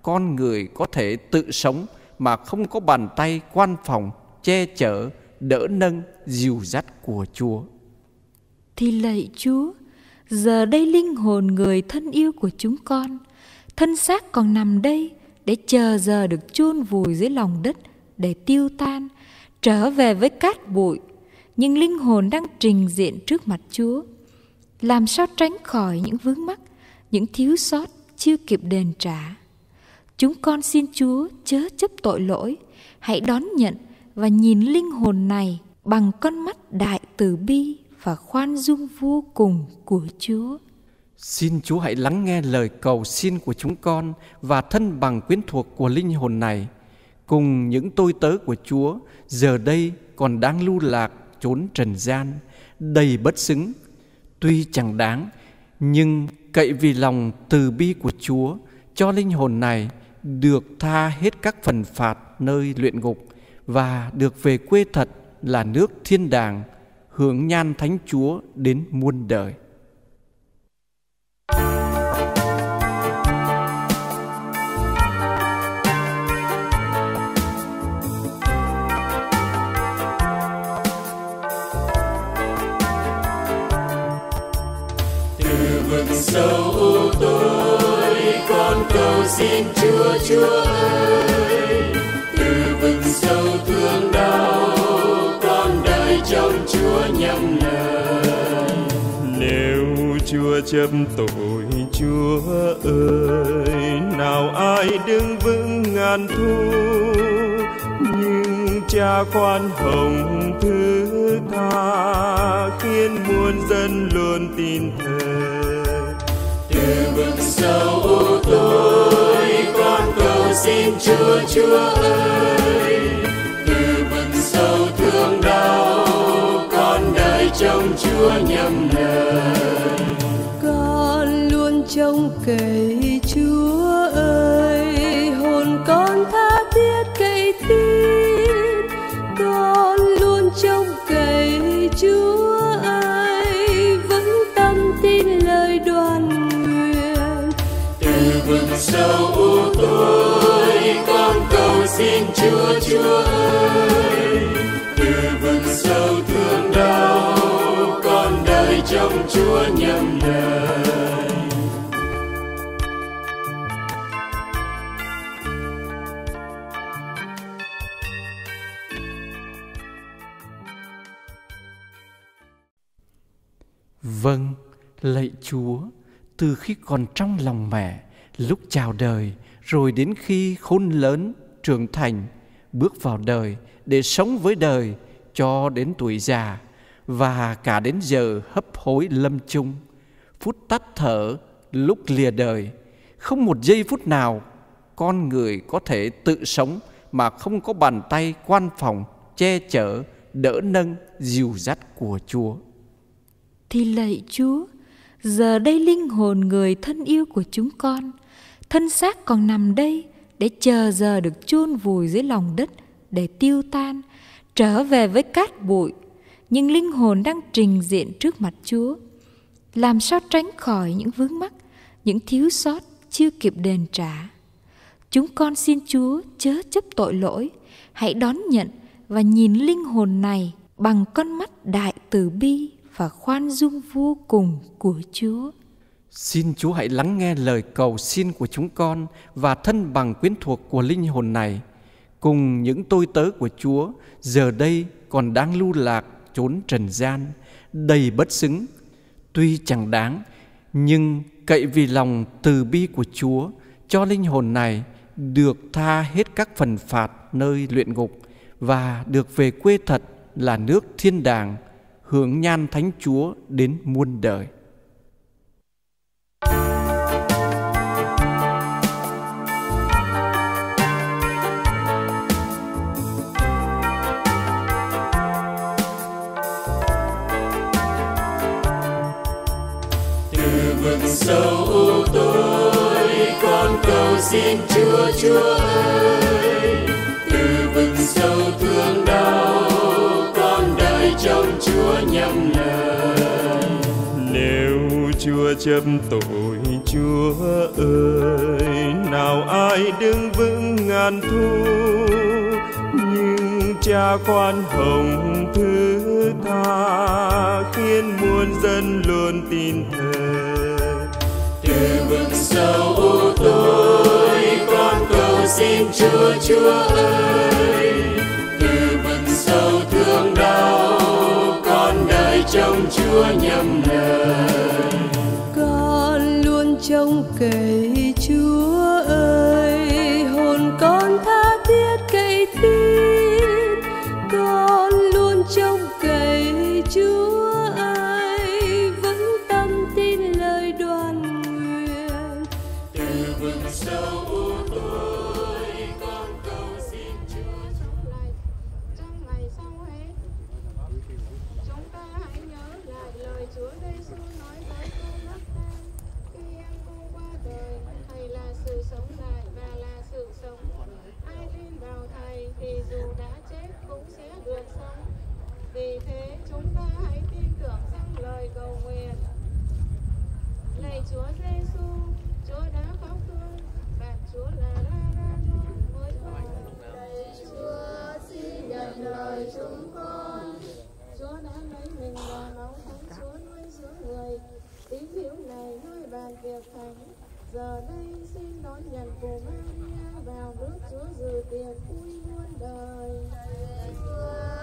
con người có thể tự sống mà không có bàn tay quan phòng che chở, đỡ nâng, dìu dắt của Chúa. Thì lạy Chúa, giờ đây linh hồn người thân yêu của chúng con, thân xác còn nằm đây để chờ giờ được chôn vùi dưới lòng đất để tiêu tan, trở về với cát bụi, nhưng linh hồn đang trình diện trước mặt Chúa. Làm sao tránh khỏi những vướng mắc, những thiếu sót chưa kịp đền trả. Chúng con xin Chúa chớ chấp tội lỗi, hãy đón nhận và nhìn linh hồn này bằng con mắt đại từ bi và khoan dung vô cùng của Chúa. Xin Chúa hãy lắng nghe lời cầu xin của chúng con và thân bằng quyến thuộc của linh hồn này cùng những tôi tớ của Chúa, giờ đây còn đang lưu lạc, trốn trần gian, đầy bất xứng tuy chẳng đáng, nhưng cậy vì lòng từ bi của Chúa, cho linh hồn này được tha hết các phần phạt nơi luyện ngục và được về quê thật là nước thiên đàng hưởng nhan thánh Chúa đến muôn đời. từ vực sâu tôi con cầu xin Chúa Chúa ơi Chúa chấp tội, Chúa ơi, nào ai đứng vững ngàn thu, nhưng cha khoan hồng thứ tha, khiến muôn dân luôn tin thề. Từ vực sâu tôi, con cầu xin Chúa Chúa ơi. Từ vực sâu thương đau, con đời trong Chúa nhầm lời cậy Chúa ơi, hồn con tha thiết cậy tin. Con luôn trông cậy Chúa ơi, vững tâm tin lời đoàn nguyện. Từ vực sâu tôi con cầu xin Chúa Chúa ơi. Từ vực sâu thương đau, con đời trong Chúa nhầm lời lạy Chúa, từ khi còn trong lòng mẹ, lúc chào đời, rồi đến khi khôn lớn, trưởng thành, bước vào đời để sống với đời cho đến tuổi già và cả đến giờ hấp hối lâm chung, phút tắt thở lúc lìa đời, không một giây phút nào con người có thể tự sống mà không có bàn tay quan phòng che chở, đỡ nâng, dìu dắt của Chúa. Thì lạy Chúa, giờ đây linh hồn người thân yêu của chúng con, thân xác còn nằm đây để chờ giờ được chôn vùi dưới lòng đất để tiêu tan, trở về với cát bụi, nhưng linh hồn đang trình diện trước mặt Chúa. Làm sao tránh khỏi những vướng mắc, những thiếu sót chưa kịp đền trả. Chúng con xin Chúa chớ chấp tội lỗi, hãy đón nhận và nhìn linh hồn này bằng con mắt đại từ bi và khoan dung vô cùng của Chúa. Xin Chúa hãy lắng nghe lời cầu xin của chúng con và thân bằng quyến thuộc của linh hồn này. Cùng những tôi tớ của Chúa, giờ đây còn đang lưu lạc, trốn trần gian, đầy bất xứng. Tuy chẳng đáng, nhưng cậy vì lòng từ bi của Chúa, cho linh hồn này được tha hết các phần phạt nơi luyện ngục và được về quê thật là nước thiên đàng hưởng nhan thánh Chúa đến muôn đời. từ vực sâu tôi tối con cầu xin chúa chúa ơi từ vực sâu thương đau trong chúa nhậm lời. Nếu chúa chấp tội chúa ơi nào ai đứng vững ngàn thu? Nhưng cha khoan hồng thứ tha khiến muôn dân luôn tin thờ từ vực sâu u tối con cầu xin chúa chúa ơi chúa nhầm lời con luôn trông cậy giờ đây xin đón nhận của Maria vào nước Chúa dự tiệc vui muôn đời. Chúa.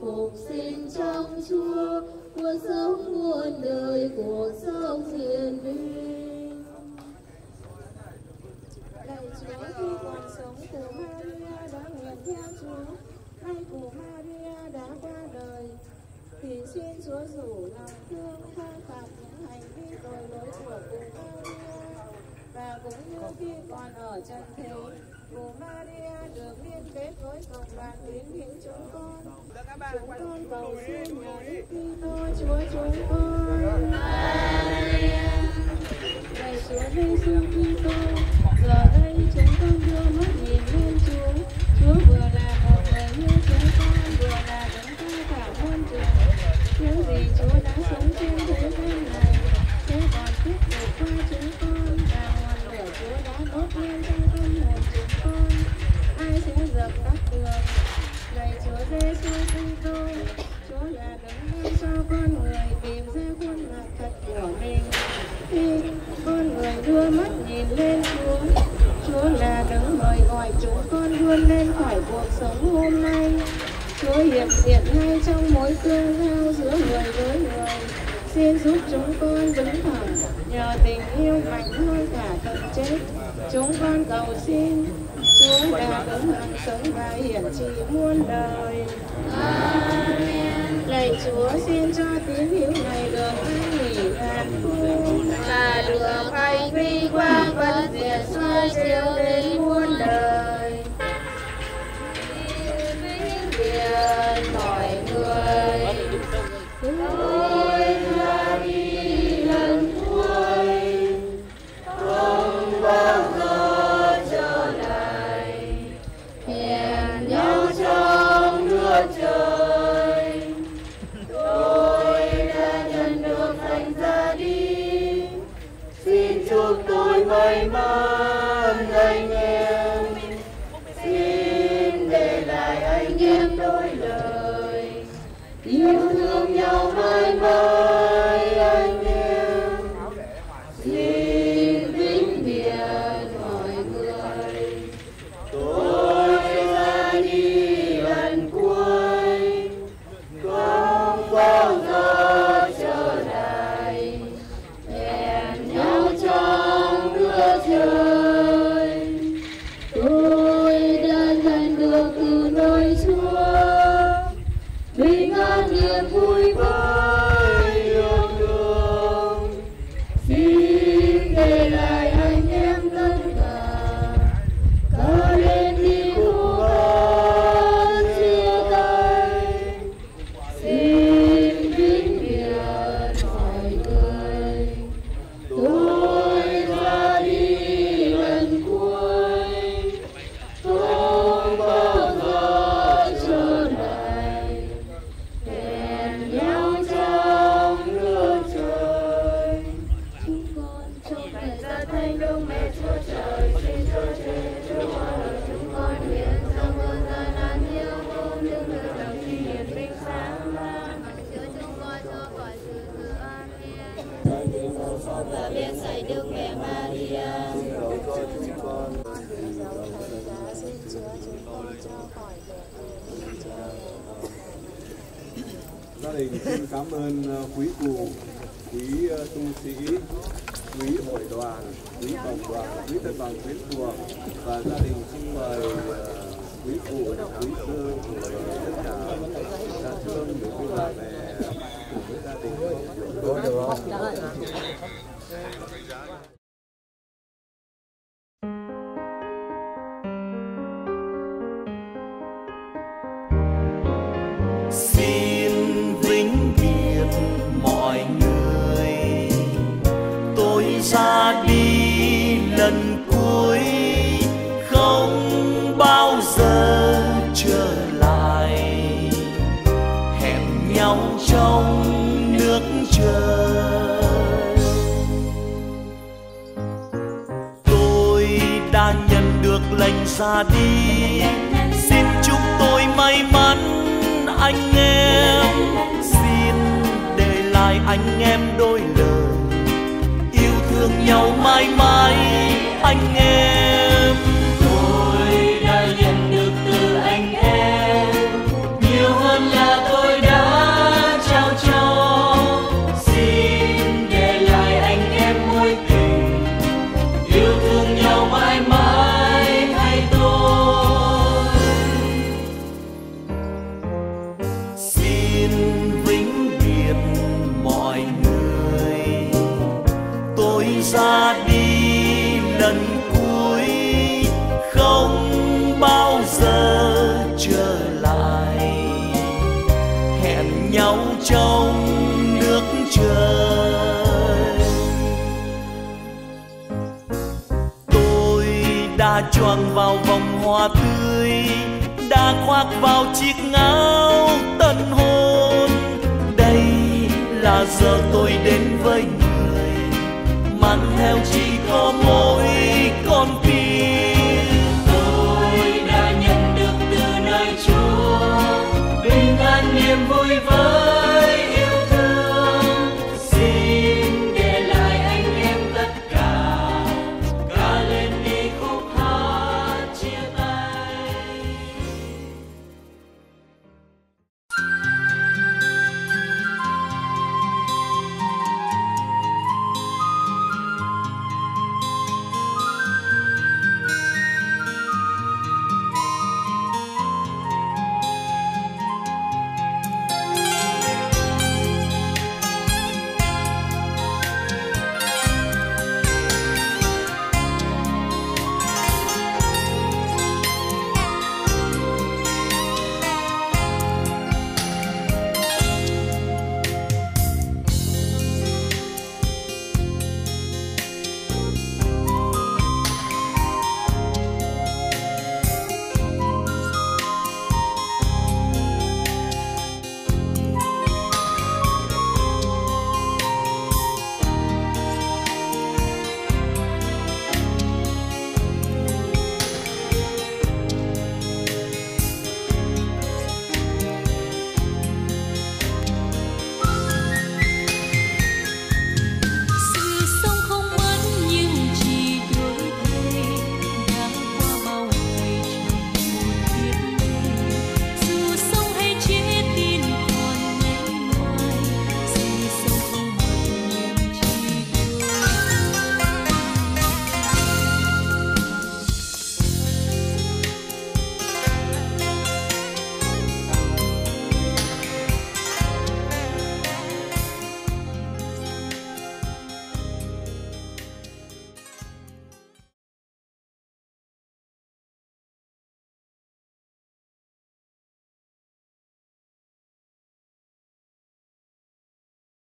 Phục sinh trong chúa cuộc sống muôn đời, cuộc sống hiền minh lạy Chúa, khi còn sống của Maria đã nguyện theo Chúa. Nay của Maria đã qua đời. Thì xin Chúa rủ lòng thương, tha phạt những hành vi tội lỗi của cụ Maria. Và cũng như khi còn ở trần thế cụ Maria được liên kết với cộng đoàn tín hữu chúng con. Chúng con cầu xin nhờ Đức Kitô, Chúa chúng con. Lạy Chúa Giêsu Kitô, giờ đây chúng con đưa mắt nhìn lên Chúa. Chúa vừa là một người như chúng con, vừa là đấng cao cả muôn trường những gì Chúa đã sống trên thế gian này sẽ còn tiếp tục qua chúng ốp đã lên trong tâm hồn chúng con ai sẽ dập tắt được lạy Chúa Giêsu Kitô Chúa là đấng ban cho con người tìm ra khuôn mặt thật của mình khi con người đưa mắt nhìn lên Chúa Chúa là đấng mời gọi chúng con vươn lên khỏi cuộc sống hôm nay Chúa hiện diện ngay trong mối tương giao giữa người với người Xin giúp chúng con vững thẳng nhờ tình yêu mạnh hơn cả tận chết Chúng con cầu xin Chúa đã đấng hằng sống và hiển trị muôn đời. Lạy Chúa, xin cho tín hữu này được an nghỉ hạnh phúc. Và được hành vi quang vẫn diệt soi chiếu đến.